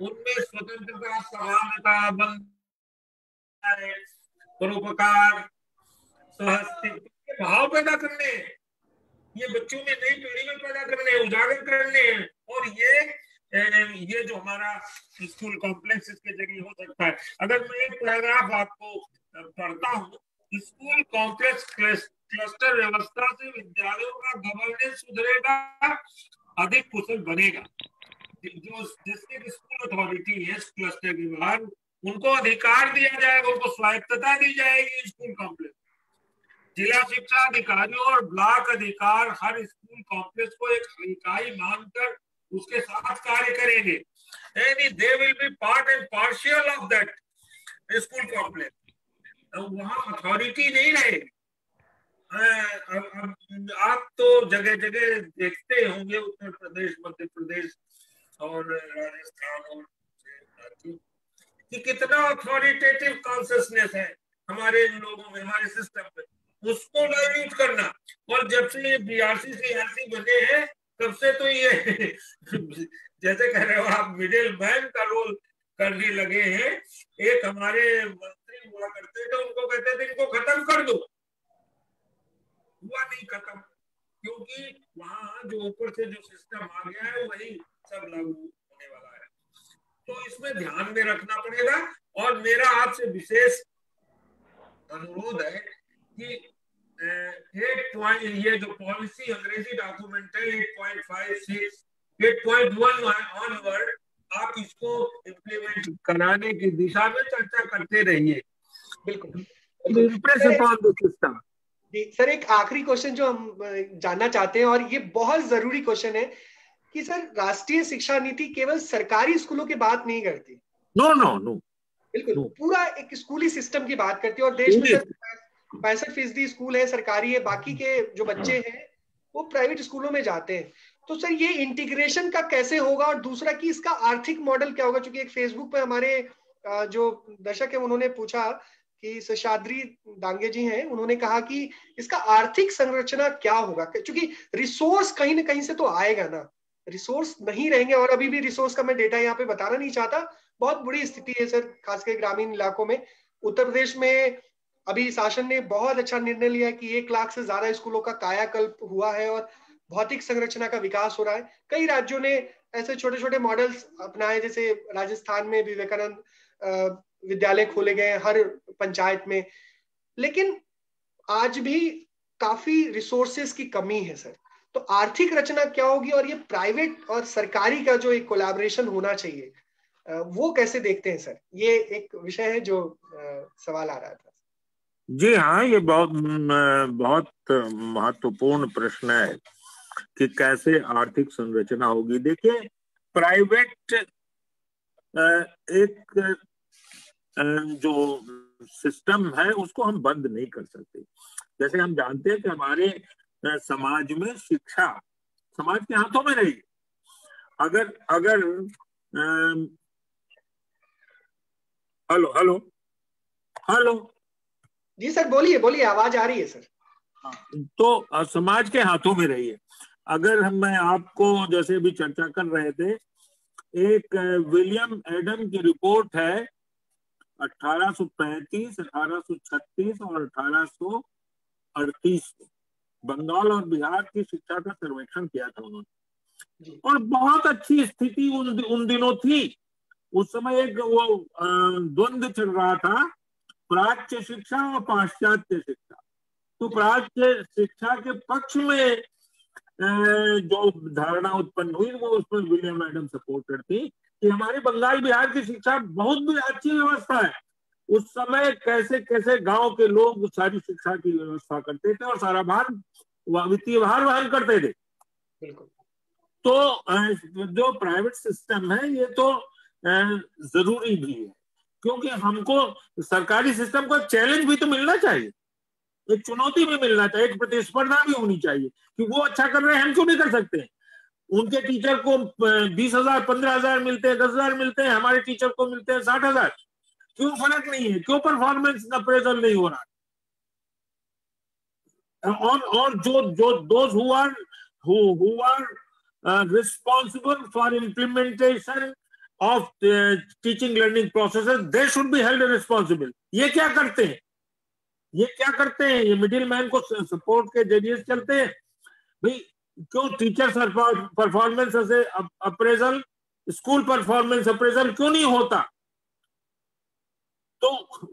उनमें स्वतंत्रता समानता बंद परोपकार भाव पैदा करने, ये बच्चों में नई पीढ़ी में पैदा करने, उजागर करने, और ये ये जो हमारा स्कूल कॉम्प्लेक्स इसके ज़रिए हो सकता है। अगर मैं एक पैराग्राफ आपको पढ़ता हूँ, स्कूल कॉम्प्लेक्स क्लस्टर व्यवस्था से विद्यालयों का गवर्नेंस सुधरेगा, अधिक कुशल बनेगा। जो डिस्ट्रिक्ट स्कूल अथॉरिटी है क्लस्टर के बाहर उनको अधिकार दिया जाएगा, उनको स्वायत्तता दी जाएगी स्कूल कॉम्प्लेक्स जिला शिक्षा अधिकारियों और ब्लॉक अधिकार हर स्कूल कॉम्प्लेक्स को एक इकाई मानकर उसके साथ कार्य करेंगे। यानी they will be part and partial of that school complex वहाँ अथॉरिटी नहीं रहेगी। आप तो जगह जगह देखते होंगे, उत्तर प्रदेश, मध्य प्रदेश और राजस्थान और कि कितना अथॉरिटेटिव कॉन्सियसनेस है हमारे लोगों में, हमारे सिस्टम में। उसको डाइल्यूट करना। और जब से ये बयासी से ऐसी बने हैं, तब से तो ये जैसे कह रहे हो आप मिडिल मैन का रोल करने लगे हैं। एक हमारे मंत्री हुआ करते थे उनको कहते थे इनको खत्म कर दो। हुआ नहीं खत्म, क्योंकि वहाँ जो ऊपर से जो सिस्टम आ गया है, वही सब लागू होने वाला है। तो इसमें ध्यान में रखना पड़ेगा और मेरा आपसे विशेष अनुरोध है कि एट पॉइंट ये जो पॉलिसी अंग्रेज़ी डॉक्यूमेंट है eight point five six eight point one onward आप इसको इम्प्लीमेंट कराने की दिशा में चर्चा करते रहिए। बिल्कुल। सर एक आखिरी क्वेश्चन जो हम जानना चाहते हैं और ये बहुत ज़रूरी क्वेश्चन है कि सर राष्ट्रीय शिक्षा नीति केवल सरकारी स्कूलों की बात नहीं करती। नो नो नो बिल्कुल no. पूरा एक स्कूली सिस्टम की बात करती है और देश में पैंसठ फ़ीसदी स्कूल है सरकारी है बाकी के जो बच्चे हैं। वो प्राइवेट स्कूलों में जाते हैं। तो सर ये इंटीग्रेशन का कैसे होगा और दूसरा कि इसका आर्थिक मॉडल क्या होगा? क्योंकि एक फेसबुक पे हमारे जो दर्शक है उन्होंने पूछा कि सशाद्री डांगे जी हैं उन्होंने कहा कि इसका आर्थिक संरचना क्या होगा? क्योंकि रिसोर्स कहीं ना कहीं से तो आएगा ना। रिसोर्स नहीं रहेंगे और अभी भी रिसोर्स का मैं डेटा यहाँ पे बताना नहीं चाहता। बहुत बुरी स्थिति है सर, खासकर ग्रामीण इलाकों में। उत्तर प्रदेश में अभी शासन ने बहुत अच्छा निर्णय लिया है कि एक लाख से ज़्यादा स्कूलों का कायाकल्प हुआ है और भौतिक संरचना का विकास हो रहा है। कई राज्यों ने ऐसे छोटे छोटे मॉडल्स अपनाए, जैसे राजस्थान में विवेकानंद विद्यालय खोले गए हर पंचायत में। लेकिन आज भी काफ़ी रिसोर्सेस की कमी है सर। तो आर्थिक रचना क्या होगी और ये प्राइवेट और सरकारी का जो एक कोलैबोरेशन होना चाहिए वो कैसे देखते हैं सर? ये एक विषय है जो सवाल आ रहा था। जी हाँ ये बहुत बहुत महत्वपूर्ण प्रश्न है कि कैसे आर्थिक संरचना होगी। देखिए, प्राइवेट एक जो सिस्टम है, उसको हम बंद नहीं कर सकते। जैसे हम जानते हैं कि हमारे समाज में शिक्षा। समाज के हाथों में रही अगर अगर हेलो हेलो हेलो। जी सर बोलिए बोलिए आवाज़ आ रही है सर। हाँ, तो समाज के हाथों में रही है अगर हम मैं आपको जैसे भी चर्चा कर रहे थे एक विलियम एडम की रिपोर्ट है 1835, 1836 और 1838 बंगाल और बिहार की शिक्षा का सर्वेक्षण किया था उन्होंने। और बहुत अच्छी स्थिति उन, उन दिनों थी। उस समय एक वो द्वंद्व चल रहा था प्राच्य शिक्षा और पाश्चात्य शिक्षा। तो प्राच्य शिक्षा के पक्ष में जो धारणा उत्पन्न हुई वो उसमें विलियम मैडम सपोर्टेड थी कि हमारे बंगाल बिहार की शिक्षा बहुत भी अच्छी व्यवस्था है। उस समय कैसे कैसे गाँव के लोग सारी शिक्षा की व्यवस्था करते थे और सारा भार वित्तीय भार वहन करते थे। तो जो प्राइवेट सिस्टम है ये तो ज़रूरी भी है। क्योंकि हमको सरकारी सिस्टम को चैलेंज भी तो मिलना चाहिए। एक चुनौती भी मिलना चाहिए एक प्रतिस्पर्धा भी होनी चाहिए कि वो अच्छा कर रहे हैं हम क्यों नहीं कर सकते? उनके टीचर को बीस हज़ार पंद्रह हज़ार मिलते हैं दस हज़ार मिलते हैं हमारे टीचर को मिलते हैं साठ हज़ार। क्यों फ़र्क नहीं है? क्यों परफॉर्मेंस अप्रेजल नहीं हो रहा? और और जो जो those who are who are responsible for implementation of teaching learning process they should be held responsible ये क्या करते हैं? ये क्या करते हैं? ये मिडिल मैन को सपोर्ट के ज़रिए चलते हैं। भाई, क्यों teacher performance appraisal school performance appraisal क्यों नहीं होता? तो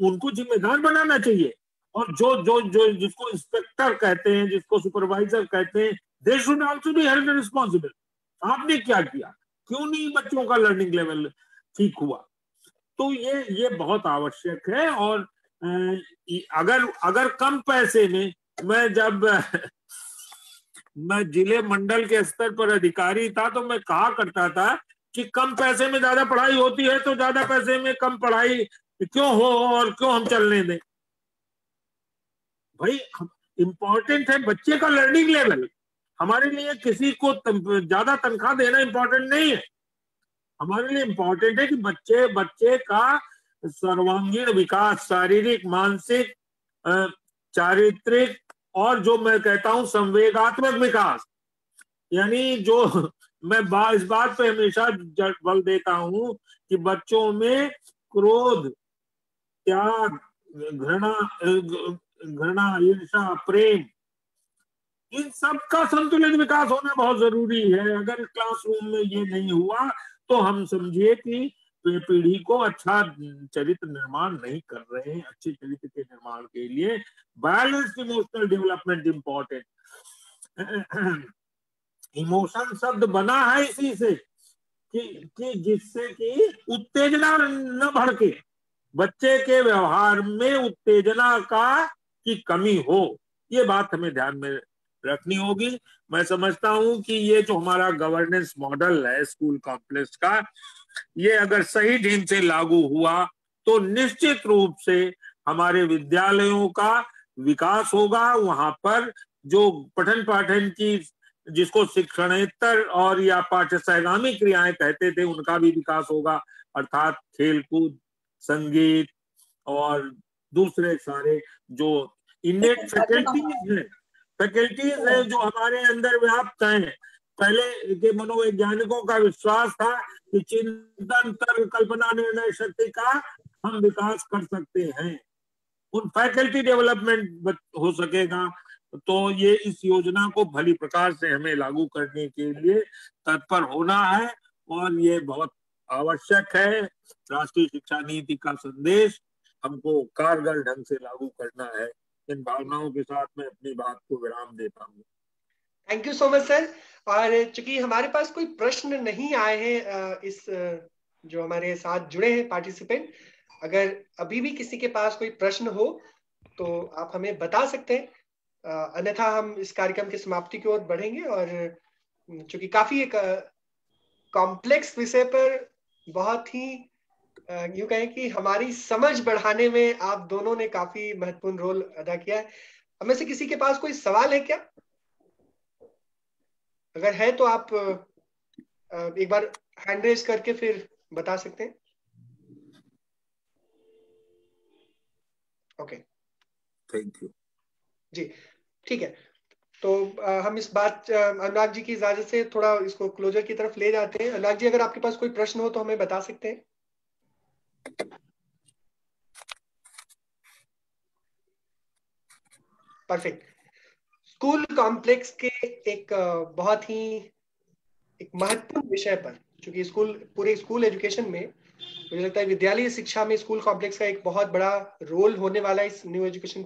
उनको जिम्मेदार बनाना चाहिए। और जो जो जो, जिसको इंस्पेक्टर कहते हैं, जिसको सुपरवाइजर कहते हैं they should also be held responsible आपने क्या किया? क्यों नहीं बच्चों का लर्निंग लेवल ठीक हुआ? तो ये ये बहुत आवश्यक है और अगर अगर कम पैसे में मैं जब, मैं ज़िले मंडल के स्तर पर अधिकारी था तो मैं कहा करता था कि कम पैसे में ज़्यादा पढ़ाई होती है तो ज़्यादा पैसे में कम पढ़ाई क्यों हो और क्यों हम चलने दें? भाई इंपॉर्टेंट है बच्चे का लर्निंग लेवल हमारे लिए किसी को ज़्यादा तनख्वाह देना इंपॉर्टेंट नहीं है। हमारे लिए इंपॉर्टेंट है कि बच्चे बच्चे का सर्वांगीण विकास शारीरिक मानसिक चारित्रिक और जो मैं कहता हूँ संवेगात्मक विकास। यानी जो मैं बा, इस बात पे हमेशा बल देता हूँ कि बच्चों में क्रोध त्याग घृणा घृणा ईर्षा प्रेम इन सब का संतुलित विकास होना बहुत ज़रूरी है। अगर क्लासरूम में ये नहीं हुआ तो हम समझिए कि पीढ़ी को अच्छा चरित्र निर्माण नहीं कर रहे हैं अच्छे चरित्र के निर्माण के लिए। Balanced emotional development important emotion शब्द बना है इसी से कि, कि जिससे कि उत्तेजना न भड़के। बच्चे के व्यवहार में उत्तेजना का की कमी हो, ये बात हमें ध्यान में रखनी होगी। मैं समझता हूँ कि ये जो हमारा गवर्नेंस मॉडल है स्कूल कॉम्प्लेक्स का, ये अगर सही ढंग से लागू हुआ तो निश्चित रूप से हमारे विद्यालयों का विकास होगा। वहाँ पर जो पठन पाठन की, जिसको शिक्षणेतर और या पाठ्य सहगामी क्रियाएँ कहते थे, उनका भी विकास होगा। अर्थात खेलकूद संगीत और दूसरे सारे जो इन्नेट फैकल्टीज है फैकल्टीज है जो हमारे अंदर व्याप्त हैं। पहले के मनोवैज्ञानिकों का विश्वास था कि चिंतन तर्क कल्पना निर्णय शक्ति का हम विकास कर सकते हैं। उन फैकल्टी डेवलपमेंट हो सकेगा। तो ये इस योजना को भली प्रकार से हमें लागू करने के लिए तत्पर होना है और ये बहुत आवश्यक है। राष्ट्रीय शिक्षा नीति का संदेश हमको कारगर ढंग से लागू करना है। इन भावनाओं के साथ मैं अपनी बात को विराम देता हूँ। Thank you so much sir और चूँकि हमारे पास कोई प्रश्न नहीं आए हैं इस जो हमारे साथ जुड़े हैं पार्टिसिपेंट अगर अभी भी किसी के पास कोई प्रश्न हो तो आप हमें बता सकते हैं। अन्यथा हम इस कार्यक्रम की समाप्ति की ओर बढ़ेंगे और चूँकि काफ़ी एक कॉम्प्लेक्स विषय पर बहुत ही यूँ कहें कि हमारी समझ बढ़ाने में आप दोनों ने काफ़ी महत्वपूर्ण रोल अदा किया है। हमें से किसी के पास कोई सवाल है क्या? अगर है तो आप एक बार हैंड रेज करके फिर बता सकते हैं। ओके थैंक यू जी ठीक है। तो हम इस बात अनुराग जी की इजाज़त से थोड़ा इसको क्लोजर की तरफ़ ले जाते हैं। अनुराग जी, अगर आपके पास कोई प्रश्न हो तो हमें बता सकते हैं। परफेक्ट स्कूल कॉम्प्लेक्स के एक बहुत ही एक महत्वपूर्ण विषय पर क्योंकि स्कूल, पूरे स्कूल एजुकेशन में, मुझे लगता है विद्यालय शिक्षा में स्कूल कॉम्प्लेक्स का एक बहुत बड़ा रोल होने वाला है इस न्यू एजुकेशन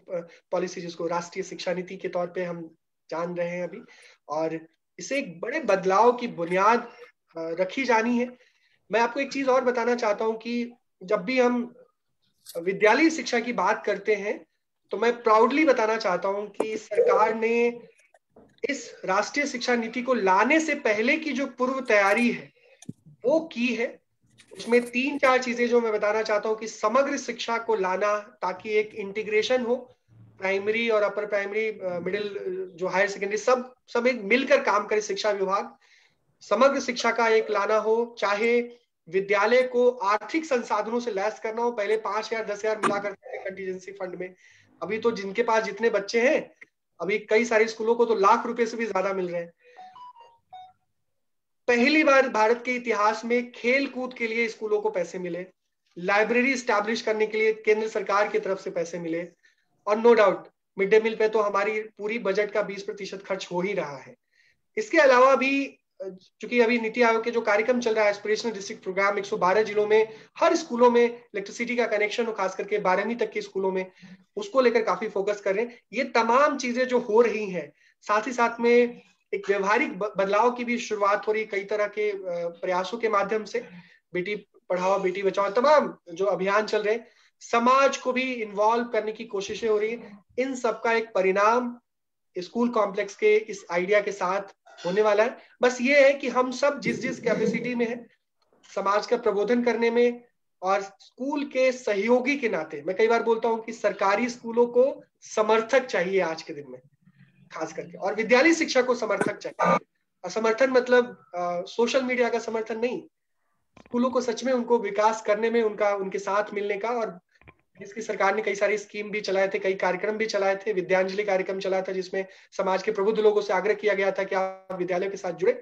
पॉलिसी जिसको राष्ट्रीय शिक्षा नीति के तौर पे हम जान रहे हैं अभी। और इसे एक बड़े बदलाव की बुनियाद रखी जानी है। मैं आपको एक चीज़ और बताना चाहता हूँ कि जब भी हम विद्यालय शिक्षा की बात करते हैं तो मैं प्राउडली बताना चाहता हूँ कि सरकार ने इस राष्ट्रीय शिक्षा नीति को लाने से पहले की जो पूर्व तैयारी है, वो की है। उसमें तीन चार चीज़ें जो मैं बताना चाहता हूँ कि समग्र शिक्षा को लाना ताकि एक इंटीग्रेशन हो। प्राइमरी और अपर प्राइमरी मिडिल जो हायर सेकेंडरी सब सब एक मिलकर काम करे शिक्षा विभाग। समग्र शिक्षा का एक लाना हो, चाहे विद्यालय को आर्थिक संसाधनों से लैस करना हो, पहले पाँच हज़ार, दस हज़ार मिला करते थे कंटीजेंसी फंड में। अभी तो जिनके पास जितने बच्चे हैं, अभी कई सारे स्कूलों को तो लाख रुपए से भी ज़्यादा मिल रहे हैं। पहली बार भारत के इतिहास में खेल कूद के लिए स्कूलों को पैसे मिले। लाइब्रेरी स्टैब्लिश करने के लिए केंद्र सरकार की तरफ़ से पैसे मिले। और no doubt mid day meal पे तो हमारी पूरी बजट का 20 प्रतिशत खर्च हो ही रहा है। इसके अलावा भी, चूँकि अभी नीति आयोग के जो कार्यक्रम चल रहा है एस्पिरेशनल डिस्ट्रिक्ट प्रोग्राम 112 जिलों में, हर स्कूलों में इलेक्ट्रिसिटी का कनेक्शन हो खास करके बारहवीं तक के स्कूलों में, उसको लेकर काफ़ी फोकस कर रहे हैं। ये तमाम चीज़ें जो हो रही हैं, साथ ही साथ में एक व्यवहारिक बदलाव की भी शुरुआत हो रही कई तरह के प्रयासों के माध्यम से, बेटी पढ़ाओ, बेटी बचाओ, तमाम जो अभियान चल रहे हैं समाज को भी इन्वॉल्व करने की कोशिशें हो रही है। इन सब का एक परिणाम स्कूल कॉम्प्लेक्स के इस आइडिया के साथ होने वाला है। बस ये है कि हम सब जिस जिस कैपेसिटी में है समाज का प्रबोधन करने में और स्कूल के सहयोगी के नाते मैं कई बार बोलता हूँ कि सरकारी स्कूलों को समर्थक चाहिए आज के दिन में खास करके और विद्यालय शिक्षा को समर्थक चाहिए। समर्थन मतलब आ, सोशल मीडिया का समर्थन नहीं। स्कूलों को सच में उनको विकास करने में उनका उनके साथ मिलने का और इसकी सरकार ने कई सारी स्कीम भी चलाए थे कई कार्यक्रम भी चलाए थे विद्यांजलि कार्यक्रम चलाया था जिसमें समाज के प्रबुद्ध लोगों से आग्रह किया गया था कि आप विद्यालयों के साथ जुड़े।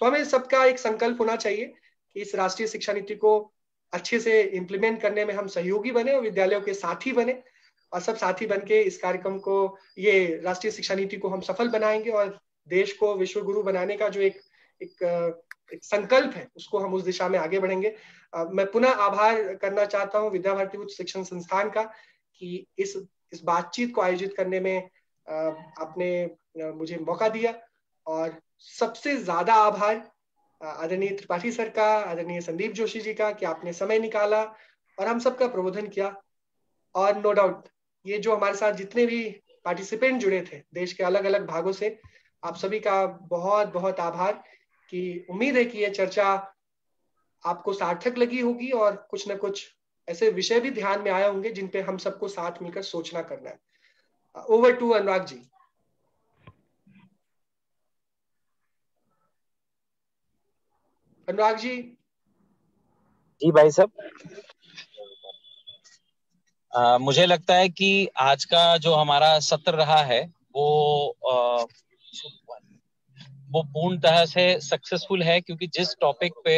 तो हमें सबका एक संकल्प होना चाहिए कि इस राष्ट्रीय शिक्षा नीति को अच्छे से इम्प्लीमेंट करने में हम सहयोगी बने और विद्यालयों के साथी बने और सब साथी बन के इस कार्यक्रम को ये राष्ट्रीय शिक्षा नीति को हम सफल बनाएँगे और देश को विश्व गुरु बनाने का जो एक एक, एक संकल्प है, उसको हम उस दिशा में आगे बढ़ेंगे। मैं पुनः आभार करना चाहता हूँ विद्या भारती उच्च शिक्षण संस्थान का कि इस इस बातचीत को आयोजित करने में आपने मुझे मौका दिया। और सबसे ज़्यादा आभार आदरणीय त्रिपाठी सर का, आदरणीय संदीप जोशी जी का कि आपने समय निकाला और हम सबका प्रबोधन किया। और नो डाउट, ये जो हमारे साथ जितने भी पार्टिसिपेंट जुड़े थे, देश के अलग अलग भागों से, आप सभी का बहुत बहुत आभार। कि उम्मीद है कि ये चर्चा आपको सार्थक लगी होगी और कुछ ना कुछ ऐसे विषय भी ध्यान में आए होंगे जिन पे हम सबको साथ मिलकर सोचना करना है। Over to Anurag ji. अनुराग जी। जी भाई साहब। मुझे लगता है कि आज का जो हमारा सत्र रहा है वो आ, वो पूर्ण तरह से सक्सेसफुल है क्योंकि जिस टॉपिक पे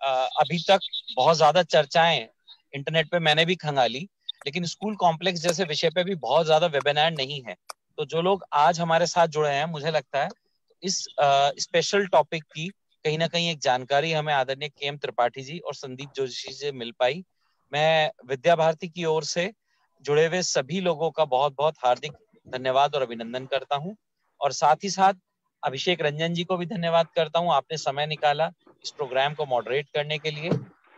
अभी तक बहुत ज़्यादा चर्चाएँ इंटरनेट पे मैंने भी खंगाली, लेकिन स्कूल कॉम्प्लेक्स जैसे विषय पे भी बहुत ज़्यादा वेबिनार नहीं है। तो जो लोग आज हमारे साथ जुड़े हैं, मुझे लगता है इस स्पेशल टॉपिक की कहीं ना कहीं एक जानकारी हमें आदरणीय के एम त्रिपाठी जी और संदीप जोशी से मिल पाई। मैं विद्या भारती की ओर से जुड़े हुए सभी लोगों का बहुत बहुत हार्दिक धन्यवाद और अभिनंदन करता हूँ। और साथ ही साथ अभिषेक रंजन जी को भी धन्यवाद करता हूँ। आपने समय निकाला इस प्रोग्राम को मॉडरेट करने के लिए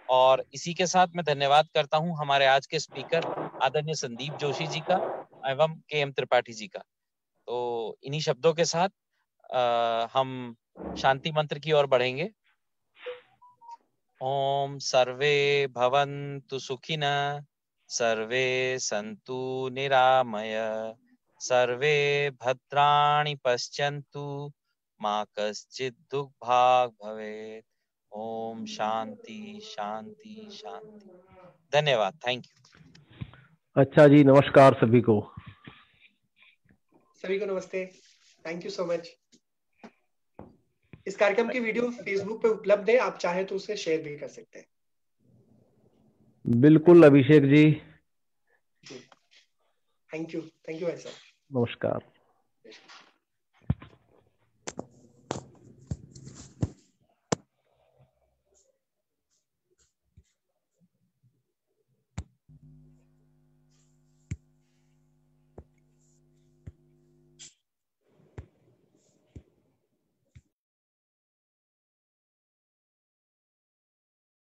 और इसी के साथ मैं धन्यवाद करता हूँ हमारे आज के स्पीकर आदरणीय संदीप जोशी जी का एवं के एम त्रिपाठी जी का। तो इन्हीं शब्दों के साथ आ, हम शांति मंत्र की ओर बढ़ेंगे। ओम सर्वे भवन्तु सुखिन सर्वे सन्तु निरामय। सर्वे भद्राणि पश्यन्तु मा कश्चित् दुर्भाग् भवेत्। ओम शांति शांति शांति। धन्यवाद थैंक यू अच्छा जी नमस्कार सभी को। सभी को नमस्ते। थैंक यू सो मच इस कार्यक्रम की वीडियो फेसबुक पे उपलब्ध है आप चाहे तो उसे शेयर भी कर सकते हैं। बिल्कुल Abhishek ji. Thank you thank you भाई साहब। नमस्कार